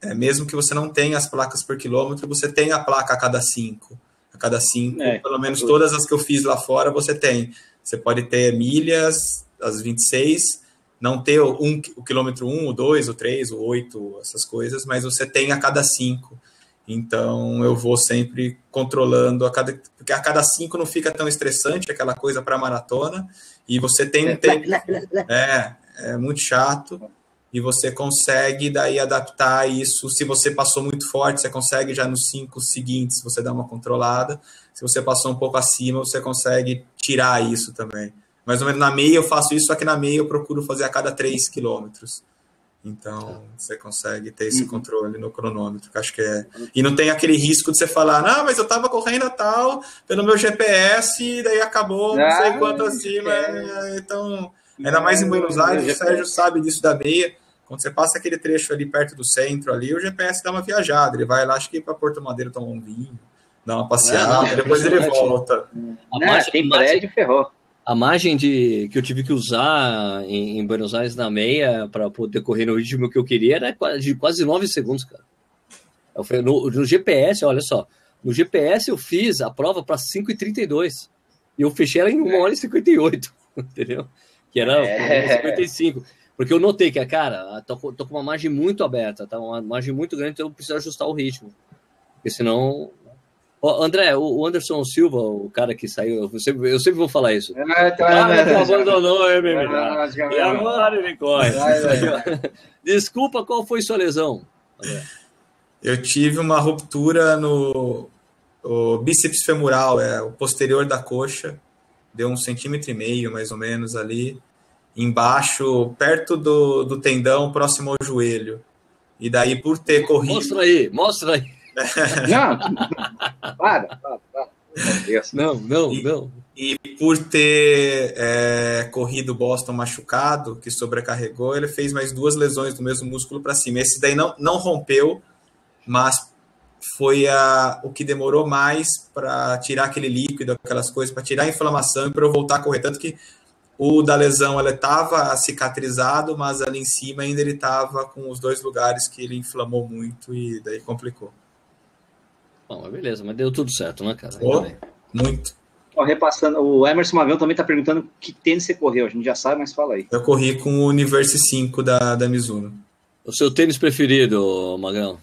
é, mesmo que você não tenha as placas por quilômetro, você tem a placa a cada 5. A cada 5, é, pelo menos todas as que eu fiz lá fora, você tem. Você pode ter milhas, as 26, não ter o, um, o quilômetro 1, um, o 2, o 3, o 8, essas coisas, mas você tem a cada 5. Então eu vou sempre controlando a cada. Porque a cada 5 não fica tão estressante aquela coisa para maratona. E você tem um tempo. É, é muito chato. E você consegue daí adaptar isso. Se você passou muito forte, você consegue já nos cinco seguintes você dá uma controlada. Se você passou um pouco acima, você consegue tirar isso também mais ou menos na meia eu faço isso, só que na meia eu procuro fazer a cada 3 quilômetros. Então, você consegue ter esse uhum. controle no cronômetro, que acho que é. E não tem aquele risco de você falar, não, mas eu tava correndo a tal pelo meu GPS e daí acabou não sei ah, quanto acima. É. Então, ainda mais em Buenos Aires, o Sérgio sabe disso da meia. Quando você passa aquele trecho ali perto do centro, ali, o GPS dá uma viajada. Ele vai lá, acho que para Porto Madeira tomar um vinho, dar uma passeada, não, não, depois ele volta. A margem, tem prédio ferrou a margem de que eu tive que usar em, em Buenos Aires na meia para poder correr no ritmo que eu queria era de quase 9 segundos, cara. Eu, no, no, GPS, olha só, no GPS eu fiz a prova para 5,32 e eu fechei ela em 1 hora e 58, entendeu? Que era é. 55. Porque eu notei que, cara, tô, tô com uma margem muito aberta, tá? Uma margem muito grande, então eu preciso ajustar o ritmo. Porque senão Oh, André, o Anderson Silva, o cara que saiu, eu sempre, eu sempre vou falar isso. É, é, ah, é, abandonou o MMA. E agora ele corre. Desculpa, qual foi sua lesão? André? Eu tive uma ruptura no bíceps femoral, é o posterior da coxa, deu um centímetro e meio, mais ou menos, ali, embaixo, perto do, do tendão, próximo ao joelho. E daí, por ter corrido. Mostra aí, mostra aí. Não, para, para, para. Não, não, e, não. E por ter é, corrido Boston machucado, que sobrecarregou, ele fez mais duas lesões do mesmo músculo para cima. Esse daí não, não rompeu, mas foi a, o que demorou mais para tirar aquele líquido, aquelas coisas, para tirar a inflamação e para eu voltar a correr. Tanto que O da lesão ele estava cicatrizado, mas ali em cima ainda ele estava com os dois lugares que ele inflamou muito e daí complicou. Bom, beleza, mas deu tudo certo, né, cara? Oh, muito. Ó, repassando, o Emerson Mavião também está perguntando que tênis você correu. A gente já sabe, mas fala aí. Eu corri com o Universe 5 da, da Mizuno. O seu tênis preferido, Magão?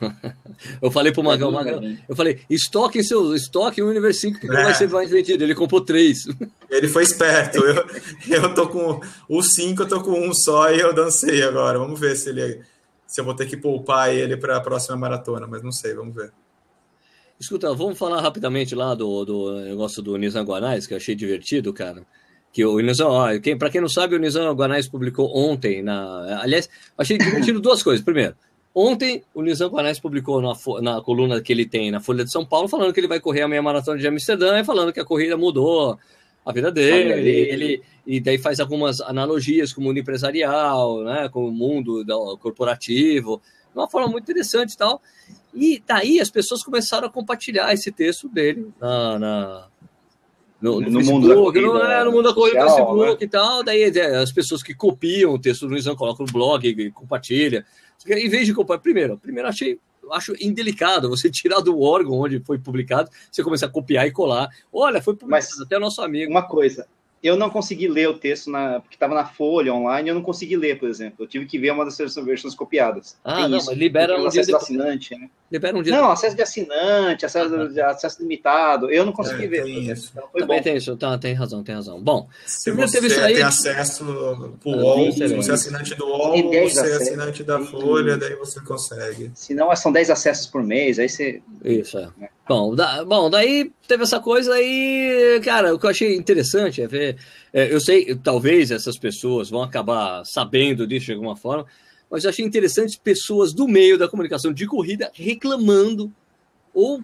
eu falei pro Magão, Magão, eu falei, estoque em seu estoque o Universe 5, porque é. vai ser mais vendido. Ele comprou três. Ele foi esperto. Eu, eu tô com o 5, eu tô com um só e eu dancei agora. Vamos ver se ele se eu vou ter que poupar ele para a próxima maratona, mas não sei, vamos ver. Escuta, vamos falar rapidamente lá do, do negócio do Nizam Guanais, que eu achei divertido, cara. Que o Nizam, ó, quem, para quem não sabe, o Nizam Guanais publicou ontem, na, aliás, achei divertido duas coisas. Primeiro, ontem o Nizam Guanais publicou na, na coluna que ele tem na Folha de São Paulo, falando que ele vai correr a meia maratona de Amsterdã e falando que a corrida mudou a vida dele, ele, e daí faz algumas analogias com o mundo empresarial, né, com o mundo corporativo, de uma forma muito interessante e tal. E daí as pessoas começaram a compartilhar esse texto dele na, na no, no, no, Facebook, mundo da corrida, no, é, no mundo da corrida, social, Facebook né? e tal. Daí é, as pessoas que copiam o texto do Luizão colocam no blog e compartilham. Em vez de compartilhar, primeiro, primeiro achei acho indelicado você tirar do órgão onde foi publicado, você começar a copiar e colar. Olha, foi publicado Mas, até nosso amigo. Uma coisa, eu não consegui ler o texto na, porque estava na folha online, eu não consegui ler, por exemplo. Eu tive que ver uma das versões copiadas. Ah, Tem não, isso. mas libera um acesso de assinante, né? Libera um dia. Não, acesso de assinante, acesso, ah, de, acesso limitado. Eu não consegui é, ver. Tem isso. Então, Também bom. tem isso, tá, tem razão, tem razão. Bom, se você teve aí... tem acesso pro ah, UOL, se você é assinante do UOL você é assinante da Folha, daí você consegue. Se não, são 10 acessos por mês, aí você. Isso, é. Né? Bom, da, bom, daí teve essa coisa aí, cara, o que eu achei interessante é ver. É, eu sei, talvez essas pessoas vão acabar sabendo disso de alguma forma, mas achei interessante pessoas do meio da comunicação de corrida reclamando ou,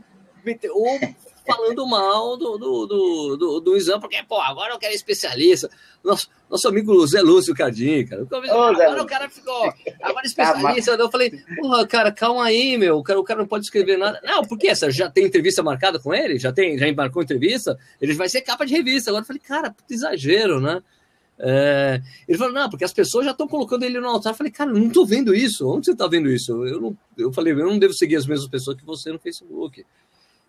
ou falando mal do, do, do, do, do exame, porque, pô, agora eu quero especialista. Nosso, nosso amigo Zé Lúcio Cardinho, cara. agora o cara ficou, agora especialista. eu falei, porra, cara, calma aí, meu. O cara, o cara não pode escrever nada. Não, por quê? Você já tem entrevista marcada com ele? Já tem, já embarcou entrevista? Ele vai ser capa de revista. Agora eu falei, cara, puta exagero, né? É, ele falou, não, porque as pessoas já estão colocando ele no altar. Eu falei, cara, não estou vendo isso. Onde você está vendo isso? Eu, não, eu falei, eu não devo seguir as mesmas pessoas que você no Facebook.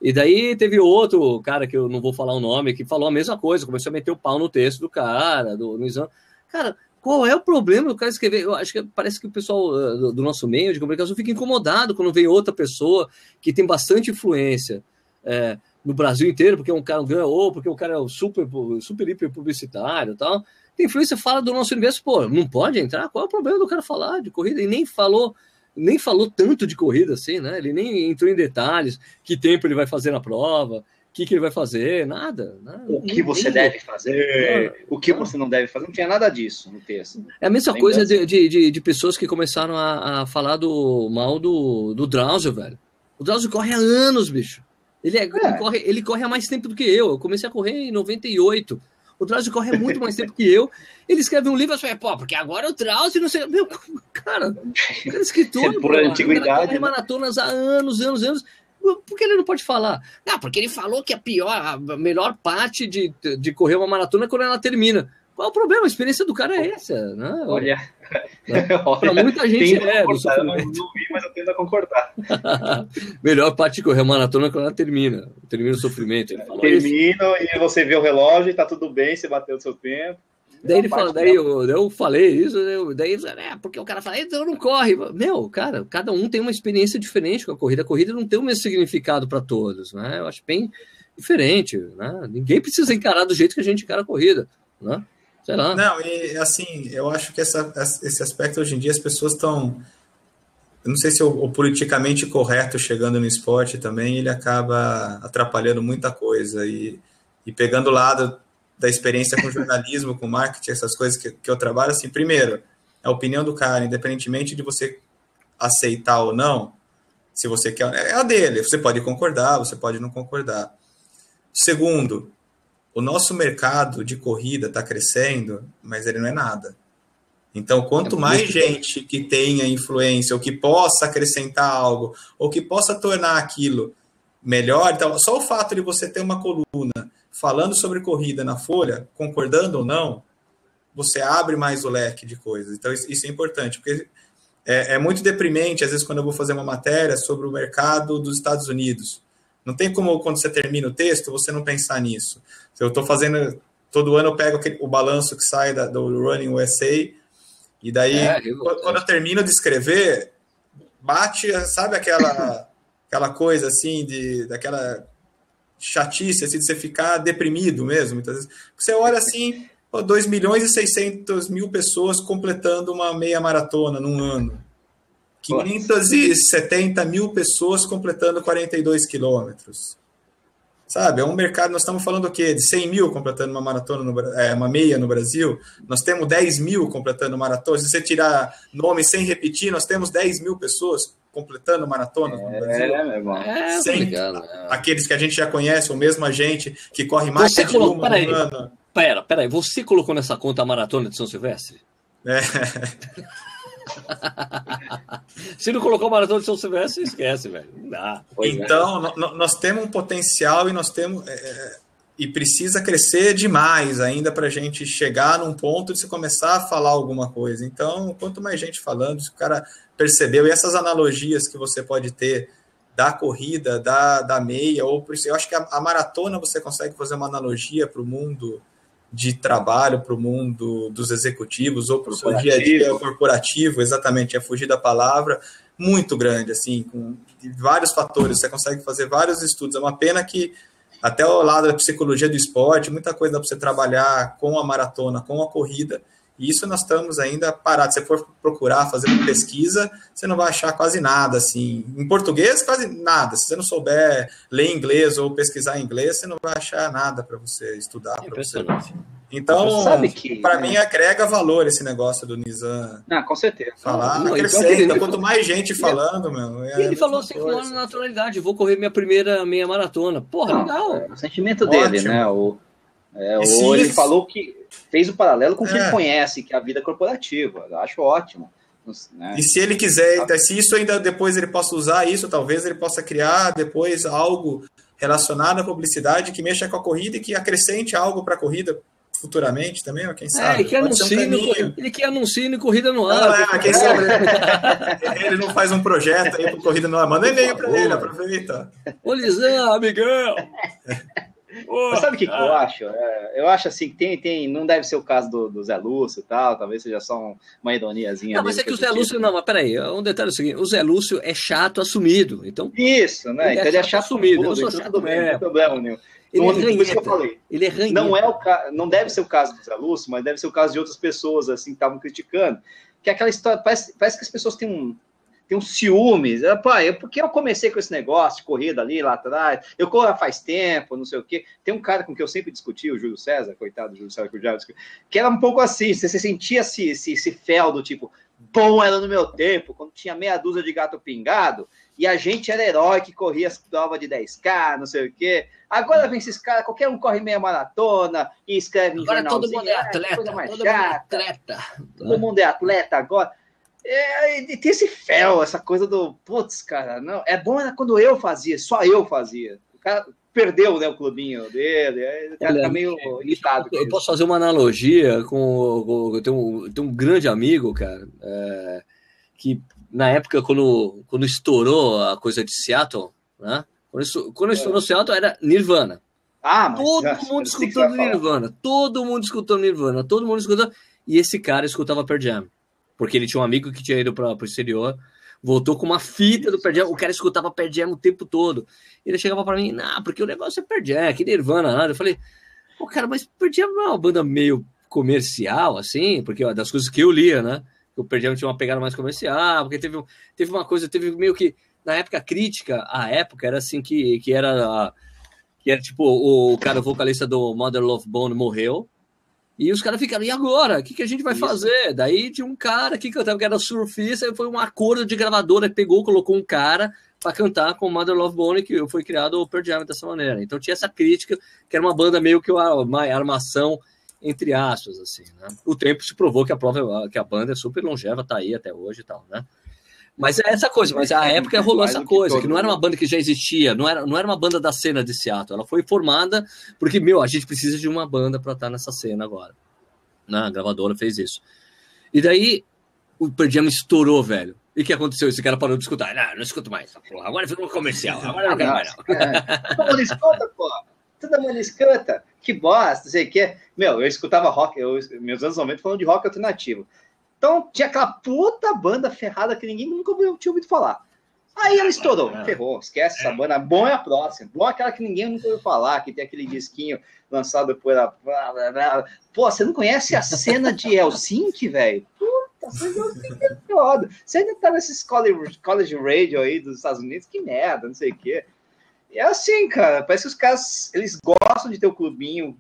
E daí teve outro cara que eu não vou falar o nome, que falou a mesma coisa, começou a meter o pau no texto do cara, do, no exame. Cara, qual é o problema do cara escrever? Eu acho que parece que o pessoal uh, do, do, nosso meio de comunicação fica incomodado quando vem outra pessoa que tem bastante influência é, no Brasil inteiro, porque um cara ganha ou porque o cara é super, super hiper publicitário e tal. Tem influência, fala do nosso universo, pô, não pode entrar? Qual é o problema do cara falar de corrida? E nem falou nem falou tanto de corrida assim, né? Ele nem entrou em detalhes, que tempo ele vai fazer na prova, o que, que ele vai fazer, nada. nada o que você deve fazer, ah, o que ah. você não deve fazer, não tinha nada disso no texto. É a mesma coisa de, de, de, de, pessoas que começaram a, a, falar do mal do, do Drauzio, velho. O Drauzio corre há anos, bicho. Ele, é, é. Ele, corre, ele corre há mais tempo do que eu. Eu comecei a correr em 98. O Drauzio corre muito mais tempo que eu. Ele escreve um livro e fala, pô, porque agora o Drauzio não sei. Meu, cara, o cara é escritor. É por pô, antiguidade. Né? maratonas há anos, anos, anos. Por que ele não pode falar? Não, porque ele falou que a pior, a melhor parte de, de correr uma maratona é quando ela termina. Qual é o problema? A experiência do cara é essa, né? Olha, né? para muita gente é. Eu não, não vi, mas eu tento concordar. Melhor parte de correr maratona é quando ela termina. Termina o sofrimento. Termina e você vê o relógio e tá tudo bem, você bateu o seu tempo. Daí ele fala, daí eu, eu falei isso, eu, daí é, porque o cara fala, então não corre. Meu, cara, cada um tem uma experiência diferente com a corrida. A corrida não tem o mesmo significado para todos, né? Eu acho bem diferente, né? Ninguém precisa encarar do jeito que a gente encara a corrida, né? Sei lá. Não, e assim, eu acho que essa, esse aspecto hoje em dia as pessoas estão. Eu não sei se o, o, politicamente correto chegando no esporte também, ele acaba atrapalhando muita coisa e, e pegando o lado da experiência com jornalismo, com marketing, essas coisas que, que eu trabalho, assim, primeiro, a opinião do cara, independentemente de você aceitar ou não, se você quer, é a dele, você pode concordar, você pode não concordar. Segundo, o nosso mercado de corrida está crescendo, mas ele não é nada. Então, quanto é mais gente que tenha influência, ou que possa acrescentar algo, ou que possa tornar aquilo melhor, então, só o fato de você ter uma coluna falando sobre corrida na Folha, concordando ou não, você abre mais o leque de coisas. Então, isso é importante, porque é, é, muito deprimente, às vezes, quando eu vou fazer uma matéria sobre o mercado dos Estados Unidos. Não tem como, quando você termina o texto, você não pensar nisso. Eu estou fazendo, todo ano eu pego aquele, o balanço que sai da, do Running USA, e daí, é, eu, quando, quando eu termino de escrever, bate, sabe aquela, aquela coisa assim, de, daquela chatice, assim, de você ficar deprimido mesmo. Muitas vezes. Você olha assim, 2 milhões e 600 mil pessoas completando uma meia maratona num ano. 570 mil pessoas completando 42 quilômetros. Sabe, é um mercado, nós estamos falando o quê? De 100 mil completando uma maratona, no, é, uma meia no Brasil. Nós temos 10 mil completando maratona. Se você tirar nome sem repetir, nós temos 10 mil pessoas completando maratona é, no Brasil. É, meu irmão. É, sem, ligado, é. Aqueles que a gente já conhece, ou mesmo a gente que corre mais você de uma no ano. Pera, pera aí, você colocou nessa conta a maratona de São Silvestre? É. Se não colocou a maratona de São Silvestre, esquece, velho. Não dá. É. então, é. nós temos um potencial e nós temos. É, é, e precisa crescer demais ainda para a gente chegar num ponto de se começar a falar alguma coisa. Então, quanto mais gente falando, se o cara percebeu, e essas analogias que você pode ter da corrida, da, da meia, ou por isso, eu acho que a, a maratona você consegue fazer uma analogia para o mundo de trabalho para o mundo dos executivos ou para o seu dia a dia corporativo, exatamente, é fugir da palavra, muito grande, assim, com vários fatores, você consegue fazer vários estudos. É uma pena que até o lado da psicologia do esporte, muita coisa para você trabalhar com a maratona, com a corrida, e isso nós estamos ainda parados. Se você for procurar, fazer uma pesquisa, você não vai achar quase nada, assim. Em português, quase nada. Se você não souber ler inglês ou pesquisar em inglês, você não vai achar nada para você estudar. É você. Então, para mim, agrega valor esse negócio do Nizam. Ah, com certeza. Falar, não, acrescenta. Então, quanto mais gente falando, meu. É ele falou assim com naturalidade: vou correr minha primeira meia maratona. Porra, não, legal. É o sentimento Ótimo. dele, né? O, é, o, ele falou que fez o paralelo com o que é. ele conhece, que é a vida corporativa. Eu acho ótimo. Né? E se ele quiser, se isso ainda depois ele possa usar isso, talvez ele possa criar depois algo relacionado à publicidade que mexa com a corrida e que acrescente algo para a corrida futuramente também, quem sabe. É, ele que anuncie, um no, ele que anuncie no Corrida no Ar. Não, é, quem sabe ele não faz um projeto aí para Corrida no Ar. Manda e-mail para ele, aproveita. Ô, Lisão, amigão! Mas sabe o que, que eu acho? É, eu acho assim que tem, tem, não deve ser o caso do, do Zé Lúcio e tal, talvez seja só um, uma ironiazinha. Não, mas é que o Zé Lúcio, não, mas peraí, um detalhe é o seguinte: o Zé Lúcio é chato assumido. Então, isso, né? Ele então é ele é chato assumido. Eu não sou então chato mesmo, não tem problema nenhum. Ele então, é ranheta, eu falei. Ele é ranheta. Não, é o ca... não deve ser o caso do Zé Lúcio, mas deve ser o caso de outras pessoas assim que estavam criticando. Que é aquela história, parece, parece que as pessoas têm um, tem um ciúmes. Pai, é porque eu comecei com esse negócio de corrida ali lá atrás, eu corro faz tempo, não sei o quê. Tem um cara com quem eu sempre discuti, o Júlio César, coitado do Júlio César que era um pouco assim, você, você sentia esse, esse, esse fel do tipo, bom era no meu tempo, quando tinha meia dúzia de gato pingado, e a gente era herói que corria as provas de 10K, não sei o quê. Agora vem esses caras, qualquer um corre meia maratona e escreve em Agora todo mundo é atleta, todo mundo é atleta. Todo mundo é atleta agora. É, tem esse fel, essa coisa do putz, cara, não, é bom era quando eu fazia, só eu fazia. O cara perdeu né, o clubinho dele, ele tá meio irritado. Eu, posso fazer uma analogia com. com eu, tenho um, eu tenho um grande amigo, cara, é, que na época, quando, quando estourou a coisa de Seattle, né? Quando, quando estourou é. Seattle era Nirvana. Ah, mas, todo mundo escutando Nirvana, todo mundo escutando Nirvana, todo mundo escutando. E esse cara escutava Pearl Jam porque ele tinha um amigo que tinha ido para o exterior, voltou com uma fita do Pearl o cara escutava Pearl Jam o tempo todo. Ele chegava para mim, não, porque o negócio é Pearl Jam, que Nirvana, nada. Eu falei, pô, cara, mas Pearl Jam não é uma banda meio comercial, assim, porque ó, das coisas que eu lia, né? O Pearl Jam tinha uma pegada mais comercial, porque teve, teve uma coisa, teve meio que, na época, crítica, a época era assim, que, que era... Que era tipo, o cara, o vocalista do Mother Love Bone morreu, e os caras ficaram, e agora? O que, que a gente vai Isso. fazer? Daí tinha um cara que cantava, que era surfista, e foi um acordo de gravadora, pegou, colocou um cara para cantar com Mother Love Bone, que foi criado o Pearl Jam dessa maneira. Então tinha essa crítica, que era uma banda meio que uma armação, entre aspas, assim, né? O tempo se provou que a prova, que a banda é super longeva, tá aí até hoje e tal, né? Mas é essa coisa, mas a época rolou essa coisa, que não era uma banda que já existia, não era, não era uma banda da cena de Seattle, ela foi formada porque, meu, a gente precisa de uma banda para estar tá nessa cena agora. né? A gravadora fez isso. E daí o Pearl estourou, velho. E o que aconteceu? Esse cara parou de escutar. Não, não escuto mais. Porra. Agora ficou um comercial. Agora não quero mais, não. É. Todo mundo escuta, pô. Todo mundo escuta. Que bosta, não sei o quê. Meu, eu escutava rock. Eu, meus anos 90 falando de rock alternativo. Então tinha aquela puta banda ferrada que ninguém nunca tinha ouvido falar. Aí ela estourou, é. ferrou, esquece essa banda. Bom é a próxima. Bom é aquela que ninguém nunca ouviu falar, que tem aquele disquinho lançado por a. Pô, você não conhece a cena de Helsinki, velho? Puta, você é foda. Você ainda tá nesses college, college radio aí dos Estados Unidos, que merda, não sei o quê. E é assim, cara, parece que os caras, eles gostam de ter o clubinho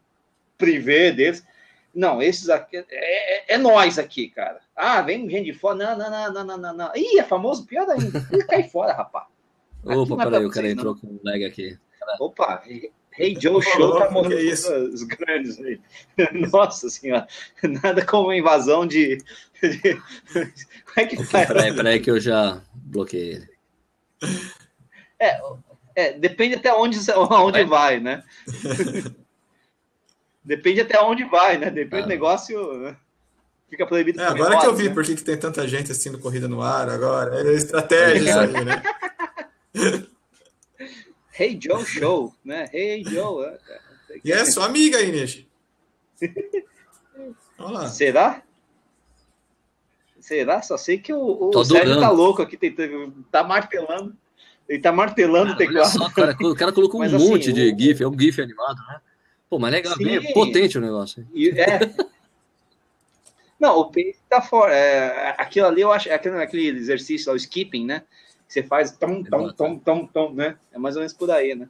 privê deles. Não, esses aqui, é, é, é nós aqui, cara. Ah, vem gente de fora. Não, não, não, não, não, não. Ih, é famoso? Pior ainda. Cai fora, rapaz. Opa, é peraí, o cara entrou com um lag aqui. Opa, Hey Joe Show tá mostrando os grandes aí. Nossa senhora, nada como uma invasão de. de... Como é que faz? Peraí, peraí, que eu já bloqueei ele. É, é depende até onde, onde vai, né? Depende até onde vai, né? Depende ah. do negócio. Fica proibido. É, agora que eu vi né? por que, que tem tanta gente assistindo corrida no ar agora. É estratégia isso aí, né? hey Joe Show, né? Hey Joe. É, e é sua amiga, Inês. Olá. Será? Será? Só sei que o, o Sérgio tá louco aqui, tentando, tá martelando. Ele tá martelando ah, o teclado. Só, cara, o cara colocou mas, um assim, monte de GIF, é um GIF animado, né? Pô, mas legal, bem potente o negócio. É. Não, o pace tá fora. É, aquilo ali eu acho, é aquele, aquele exercício, o skipping, né? Que você faz tom, tom, tom, tom, tom, né? É mais ou menos por aí, né?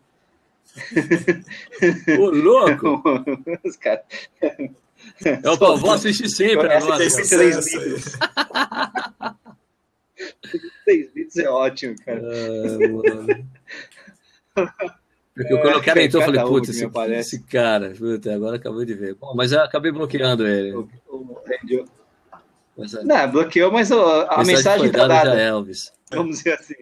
Ô, louco! Os caras. Eu tô, vou assistir sempre agora. Três vídeos. Três vídeos é ótimo, cara. É, porque é, quando o cara entrou, eu falei, putz, esse, esse, cara, puta, agora acabou de ver. Bom, mas eu acabei bloqueando ele. O, mas, é. não, bloqueou, mas a mensagem está dada. Já, Elvis. Vamos dizer assim.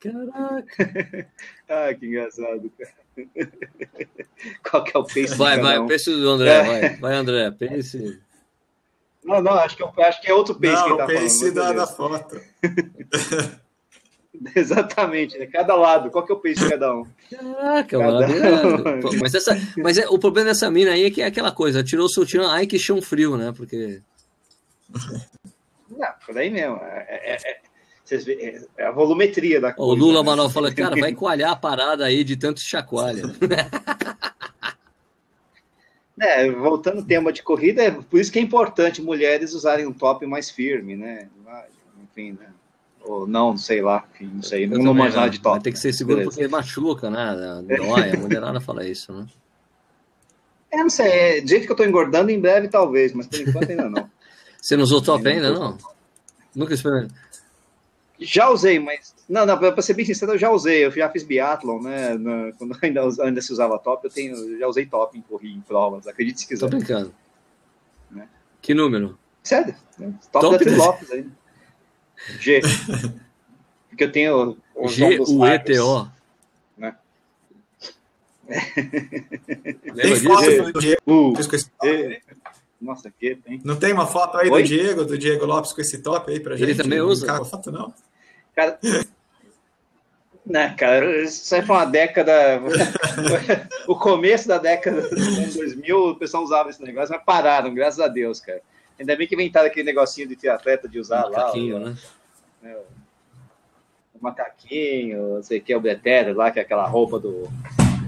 Caraca! ah, que engraçado, cara. Qual que é o pace? Vai, vai, o pace do André, é. vai. Vai, André, pace. Não, não, acho que, eu, acho que é outro pace não, que ele tá o pace falando. Da, da foto. Exatamente, né? Cada lado. Qual que é o pace de cada um? Caraca, cada mano. Um. mas essa, mas é, o problema dessa mina aí é que é aquela coisa, tirou o sutiã, ai que chão frio, né? Porque. Não, por aí mesmo. É, é, é, é, é a volumetria da coisa. O Lula né? Manuel fala, cara, vai coalhar a parada aí de tanto chacoalha. É, voltando ao tema de corrida, é por isso que é importante mulheres usarem um top mais firme, né? Enfim, né? Ou não, sei lá, não sei, eu não manjo nada de top. Tem que ser seguro Beleza. porque machuca, né? Dói, a mulherada fala isso, né? É, não sei, é, do jeito que eu tô engordando, em breve talvez, mas por enquanto ainda não. Você não usou top ainda, não? Nunca experimentei. Já usei, mas. Não, não, pra ser bem sincero, eu já usei. Eu já fiz biathlon, né? Na, quando ainda, ainda se usava top, eu tenho, já usei top em corrida, em provas, acredite se quiser. Tô brincando. Né? Que número? Sério? Né? Top, top da Lopes ainda. G. Porque eu tenho. G, o ETO. Né? Tem foto do Diego com esse top? Nossa, que tem. Não tem uma foto aí Oi? do Diego, do Diego Lopes com esse top aí pra gente? Ele também usa? Não foto, não? Cara. Né, cara, isso aí foi uma década. o começo da década de 2000, o pessoal usava esse negócio, mas pararam, graças a Deus, cara. Ainda bem que inventaram aquele negocinho de ter atleta de usar lá. O, né? né? o macaquinho, não sei o que, o Bretério lá, que é aquela roupa do,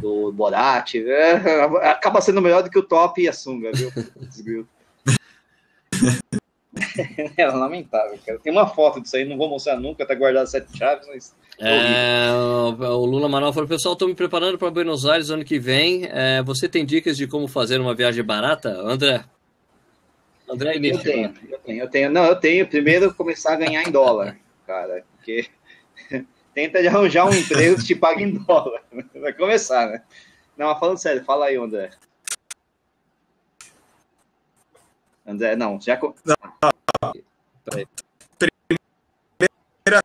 do Borat. É, acaba sendo melhor do que o top e a sunga, viu? é lamentável, cara. Tem uma foto disso aí, não vou mostrar nunca, tá guardado sete chaves, mas. É, o Lula Manuel falou: pessoal, estou me preparando para Buenos Aires ano que vem. É, você tem dicas de como fazer uma viagem barata? André? André Eu tenho, eu tenho, eu tenho. Não, eu tenho. Primeiro começar a ganhar em dólar, cara. Porque tenta de arranjar um emprego que te pague em dólar. Vai começar, né? Não, mas falando sério, fala aí, André. André, não, já. Não. Peraí. Primeira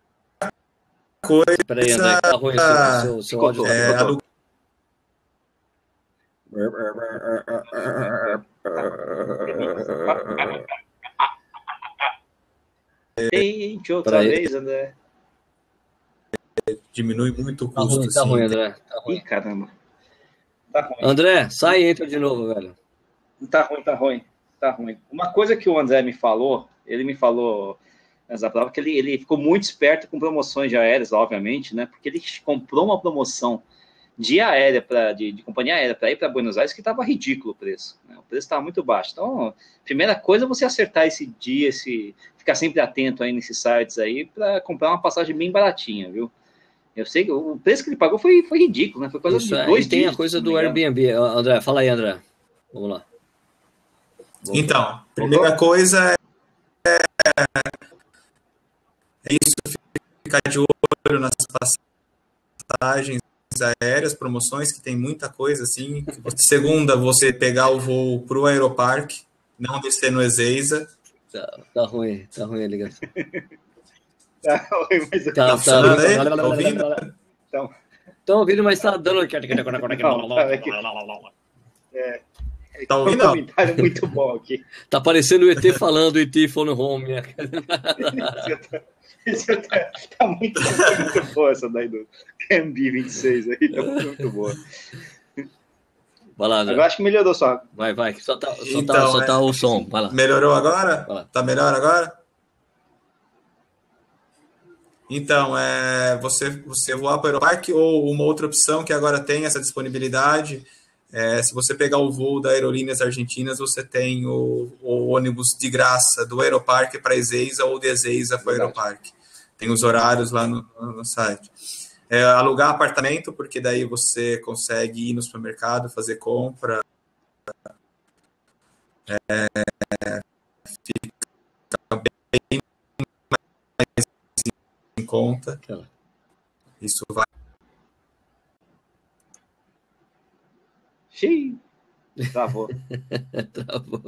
coisa. Peraí, André, tá ruim seu, seu, seu áudio. É, Gente, outra pra vez. André. Diminui muito o tá custo. Tá ruim, tá assim, ruim André. Tá ruim. Ih, caramba. Tá ruim. André, sai e entra de novo, velho. Tá ruim, tá ruim. Tá ruim. Uma coisa que o André me falou, ele me falou nessa prova, que ele, ele ficou muito esperto com promoções de aéreas, obviamente, né? Porque ele comprou uma promoção de aérea para de, de, companhia aérea para ir para Buenos Aires que estava ridículo o preço. Né? O preço estava muito baixo. Então, primeira coisa é você acertar esse dia, esse ficar sempre atento aí nesses sites aí para comprar uma passagem bem baratinha, viu? Eu sei que o preço que ele pagou foi, foi ridículo, né? Foi coisa Isso, de dois tem dias, a coisa do Airbnb. André, fala aí, André. Vamos lá. Vamos então, primeira coisa é, é isso, ficar de olho nas passagens aéreas, promoções, que tem muita coisa assim. Segunda, você pegar o voo para o Aeroparque, não descer no Ezeiza. Tá, tá ruim, tá ruim a ligação. tá ruim, mas... Tá, tá, tá? Tá ouvindo? Então... Estão ouvindo, mas tá dando... é, tá ouvindo? Um comentário muito bom aqui. Tá parecendo o ET falando, ET phone home. Isso tá, tá muito, muito boa essa daí do MB26 aí, tá muito boa. Vai lá, Eu acho que melhorou só. Vai, vai, só tá, só tá, então, tá, só é, tá o som. Vai lá. Melhorou agora? Tá melhor agora? Então, é, você, você voar para o Aeroparque ou uma outra opção que agora tem essa disponibilidade. É, se você pegar o voo da Aerolíneas Argentinas, você tem o, o ônibus de graça do Aeroparque para Ezeiza ou de Ezeiza para o Aeroparque. Tem os horários lá no, no site. É, alugar apartamento, porque daí você consegue ir no supermercado, fazer compra. É, fica bem mais em conta. Isso vai. Xiii. Travou. Travou.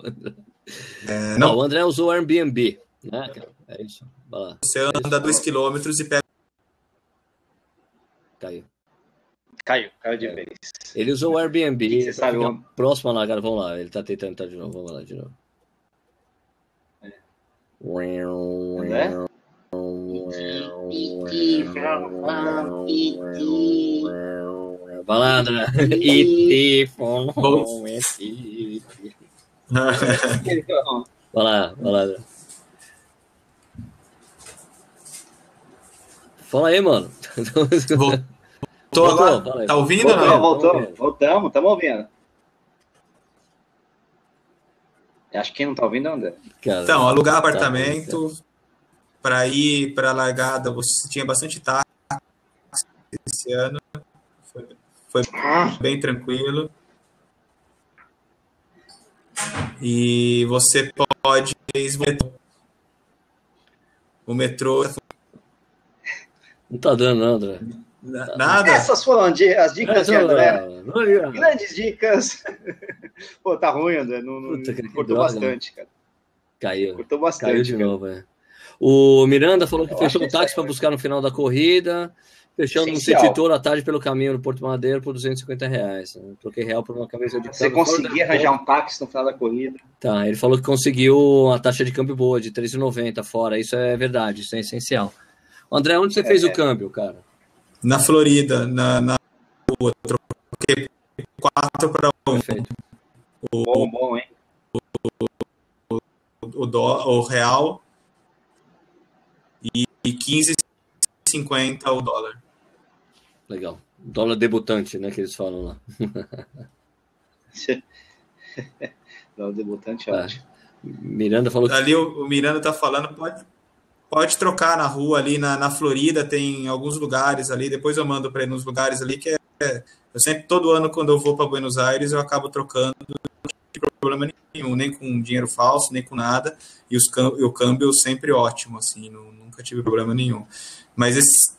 É, não. não. o André usou o Airbnb. Né? É isso. Você anda dois quilômetros e pega. Caiu. Caiu, caiu de vez. Ele usou o Airbnb. Você sabe onde? Próximo lá, cara. Vamos lá. Ele tá tentando entrar de novo. Vamos lá de novo. É. André? Vai lá, André. E Vai lá, André. Fala aí, mano. Voltou agora? Tá ouvindo? Voltou, não? Voltou, voltamos, estamos ouvindo. Acho que quem não tá ouvindo é André. Então, alugar tá apartamento para ir para a largada, você tinha bastante táxi esse ano. Foi, foi bem tranquilo. E você pode o metrô não tá dando, não, André. Nada? Essas foram as dicas de André. Grandes dicas. Pô, tá ruim, André. Não, não Puta, droga, bastante, cara. Caiu. Cortou bastante. Caiu de cara. novo, é. O Miranda falou que Eu fechou o táxi para buscar no final da corrida. Fechando um City à tarde pelo caminho no Porto Madeiro por 250 reais. Né? Troquei real por uma camisa de Você conseguia arranjar um táxi no final da corrida? Tá, ele falou que conseguiu a taxa de câmbio boa, de 3,90 fora. Isso é verdade, isso é essencial. André, onde você é, fez o câmbio, cara? Na Florida, na, na rua. Troquei 4 para 1. Perfeito. O, bom, bom, hein? O, o, dó, o real e, e 15,50 o dólar. Legal. Dólar debutante, né? Que eles falam lá. dólar debutante, é. ótimo. Miranda falou que... Ali o, o Miranda tá falando, pode pode trocar na rua ali na, na Florida, tem alguns lugares ali, depois eu mando para ir nos lugares ali que é, eu sempre todo ano quando eu vou para Buenos Aires eu acabo trocando não tem problema nenhum, nem com dinheiro falso, nem com nada, e, os, e o câmbio sempre ótimo, assim, não, nunca tive problema nenhum. Mas esse,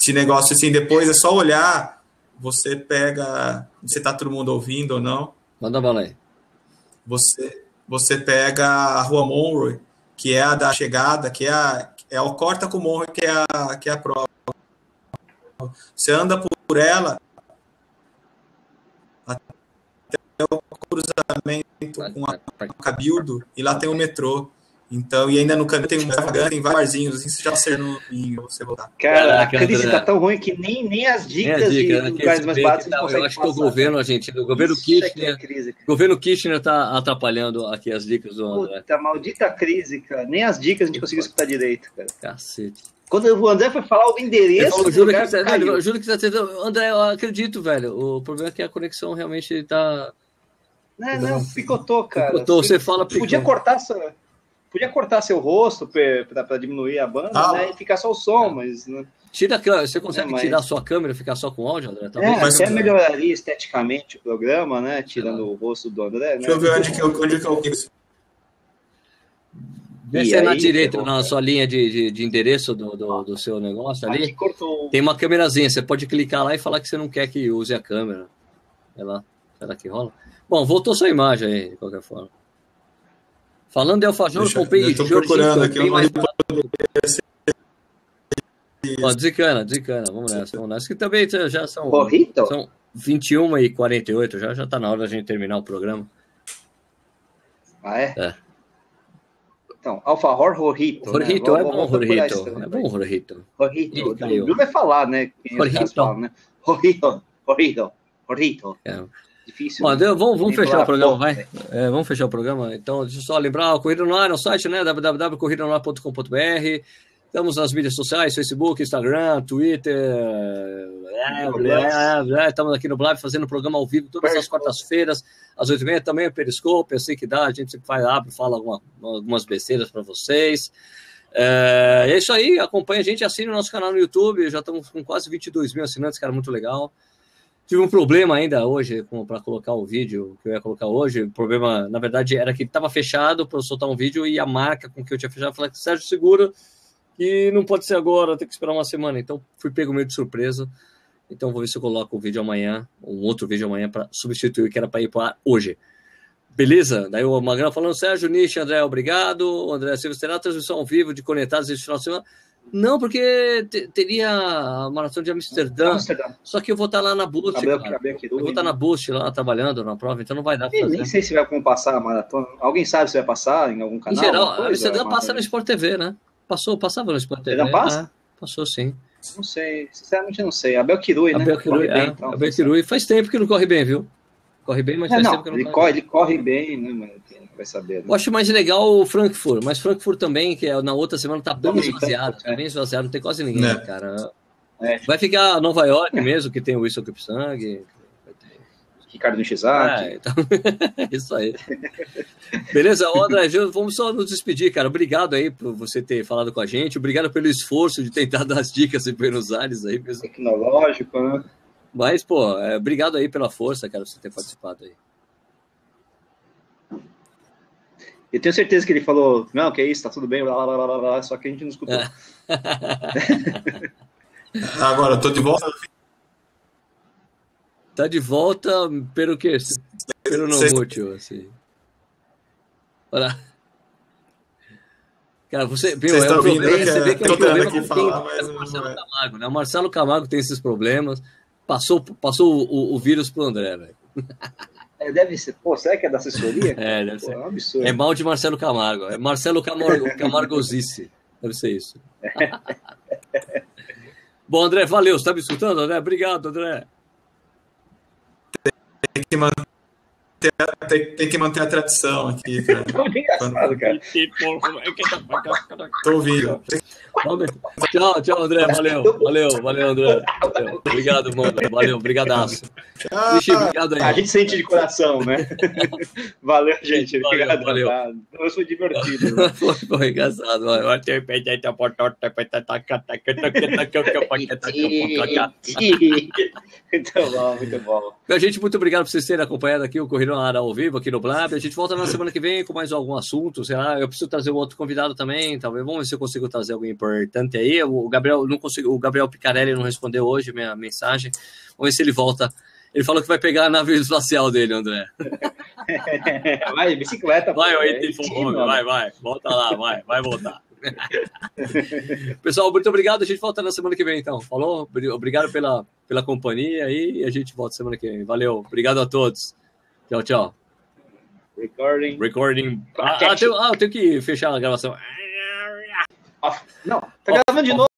esse negócio assim, depois é só olhar, você pega, você tá todo mundo ouvindo ou não? Manda bala aí. Você, você pega a Rua Monroe, que é a da chegada, que é a é o corta com morro que é a que é a prova. Você anda por ela até o cruzamento com a, com a Cabildo e lá tem o metrô. Então, e ainda no canto tem um tem vários barzinhos, assim, você já ser no vinho, você voltar. Cara, a crise tá tão ruim que nem, nem as dicas nem dica, de lugares mais baratos não, Eu acho que o governo, a gente, o governo Isso Kirchner, é o governo Kirchner tá atrapalhando aqui as dicas do André. Puta, maldita crise, cara. Nem as dicas a gente conseguiu escutar direito, cara. Cacete. Quando o André foi falar o endereço. Eu juro, que, você, velho, juro que você André, eu acredito, velho. O problema é que a conexão realmente tá. Não, não, picotou, cara. Picotou, você fala picou. Podia cortar essa Podia cortar seu rosto para diminuir a banda ah. né, e ficar só o som, é. mas. Né? Tira a Você consegue é, mas... tirar a sua câmera e ficar só com áudio, André? Tá é, mas até melhoraria esteticamente o programa, né? Tirando o rosto do André. Né? Deixa eu ver onde que eu, onde que eu quis. Se é na direita, na sua linha de, de, de endereço do, do, do, seu negócio ali. Tem uma câmerazinha, você pode clicar lá e falar que você não quer que use a câmera. Sei lá, será que rola? Bom, voltou sua imagem aí, de qualquer forma. Falando de alfajor, Deixa, comprei Estou procurando aqui. Mais Ó, desencana, desencana. Vamos nessa, vamos nessa. Que também já são, Corrito? são 21 e 48 já já está na hora da gente terminar o programa. Ah, é? É. Então, alfajor Rorrito. Rorrito, né? é bom, Rorrito. É bom, Rorrito. Rorrito. Não vai falar, né? Rorrito. Né? Rorrito. Rorrito. Rorrito. É difícil. Ó, né? vamos, vamos fechar o programa, vai. É, vamos fechar o programa. Então, deixa eu só lembrar, o Corrida no Ar é o site, né? www.corridanoar.com.br. Estamos nas mídias sociais, Facebook, Instagram, Twitter. É, é, é, estamos aqui no Blab fazendo programa ao vivo todas as quartas-feiras, às oito e meia. Também o Periscope, eu sei que dá, a gente sempre vai, abre, fala alguma, algumas besteiras para vocês. É, é, isso aí, acompanha a gente, assine o nosso canal no YouTube. Já estamos com quase 22 mil assinantes, cara, muito legal. Tive um problema ainda hoje para colocar o vídeo que eu ia colocar hoje. O problema, na verdade, era que estava fechado para eu soltar um vídeo e a marca com que eu tinha fechado falou: Sérgio, segura, que não pode ser agora, tem que esperar uma semana. Então fui pego meio de surpresa. Então vou ver se eu coloco o vídeo amanhã, um outro vídeo amanhã para substituir que era para ir para hoje. Beleza? Daí o Magrão falando, Sérgio Nish, André, obrigado. André Silva, terá transmissão ao vivo de Conectados esse final de semana? Não, porque teria a maratona de Amsterdã, Amsterdã. Só que eu vou estar lá na Boost. Abel, Abel eu vou estar na Boost lá trabalhando na prova, então não vai dar pra fazer. Nem sei se vai como passar a maratona. Alguém sabe se vai passar em algum canal? Em geral, a Amsterdã passa no Sport TV, né? Passou, passava no Sport TV. Ainda passa? É, passou sim. Não sei, sinceramente não sei. Abel Kirui, né? Abel Kirui, é. Bem, então, Abel Kirui faz tempo que não corre bem, viu? Corre bem, mas é, faz não, tempo que não ele corre, ele corre bem, né, mano? Vai saber. Né? Eu acho mais legal o Frankfurt, mas Frankfurt também, que é, na outra semana tá bem esvaziado, tá bem esvaziado, não tem quase ninguém, é. cara. É. Vai ficar Nova York é. mesmo, que tem o Wilson Kipsang. Ricardo Nishizaki. É, então... isso aí. Beleza, André, vamos só nos despedir, cara. Obrigado aí por você ter falado com a gente. Obrigado pelo esforço de tentar dar as dicas em Buenos Aires aí. Mesmo. Tecnológico, né? Mas, pô, obrigado aí pela força, cara, você ter participado aí. Eu tenho certeza que ele falou, não, que é isso, tá tudo bem, blá, blá, blá, blá, blá só que a gente não escutou. É. Agora, eu tô de volta. Tá de volta pelo que? Pelo não útil, assim. Olha. Cara, você, meu, é um problema, né, você vê que é um problema que falar, mas o Marcelo é. Camargo, né? O Marcelo Camargo tem esses problemas, passou, passou o, o vírus pro André, velho. É, deve ser. Pô, será que é da assessoria? É, deve Pô, ser. É um absurdo. É mal de Marcelo Camargo. É Marcelo Camargo, Camargosice. Deve ser isso. Bom, André, valeu. Você está me escutando, André? Obrigado, André. Tem que manter tem, tem, que manter a tradição aqui, cara. engraçado, cara. Tô ouvindo. Tchau, tchau, André. Valeu, valeu, valeu, André. Valeu. Obrigado, mano. Valeu, brigadaço. Ixi, obrigado aí. A gente sente de coração, né? Valeu, gente. Obrigado. Valeu. Eu sou divertido. foi, foi engraçado. muito bom, muito bom. Gente, muito obrigado por vocês terem acompanhado aqui o Corrida Área ao vivo aqui no Blab. A gente volta na semana que vem com mais algum assunto. Sei lá, eu preciso trazer um outro convidado também. Talvez vamos ver se eu consigo trazer alguém importante aí. O Gabriel não conseguiu, o Gabriel Picarelli não respondeu hoje minha mensagem. Vamos ver se ele volta. Ele falou que vai pegar a nave espacial dele, André. vai, bicicleta. Vai, vai, vai, vai. Volta lá, vai, vai voltar. Pessoal, muito obrigado. A gente volta na semana que vem, então. Falou? Obrigado pela, pela companhia e a gente volta semana que vem. Valeu. Obrigado a todos. Tchau, tchau. Recording. Recording. Ah, ah, tenho, ah, eu tenho que fechar a gravação. Não, tá gravando de novo.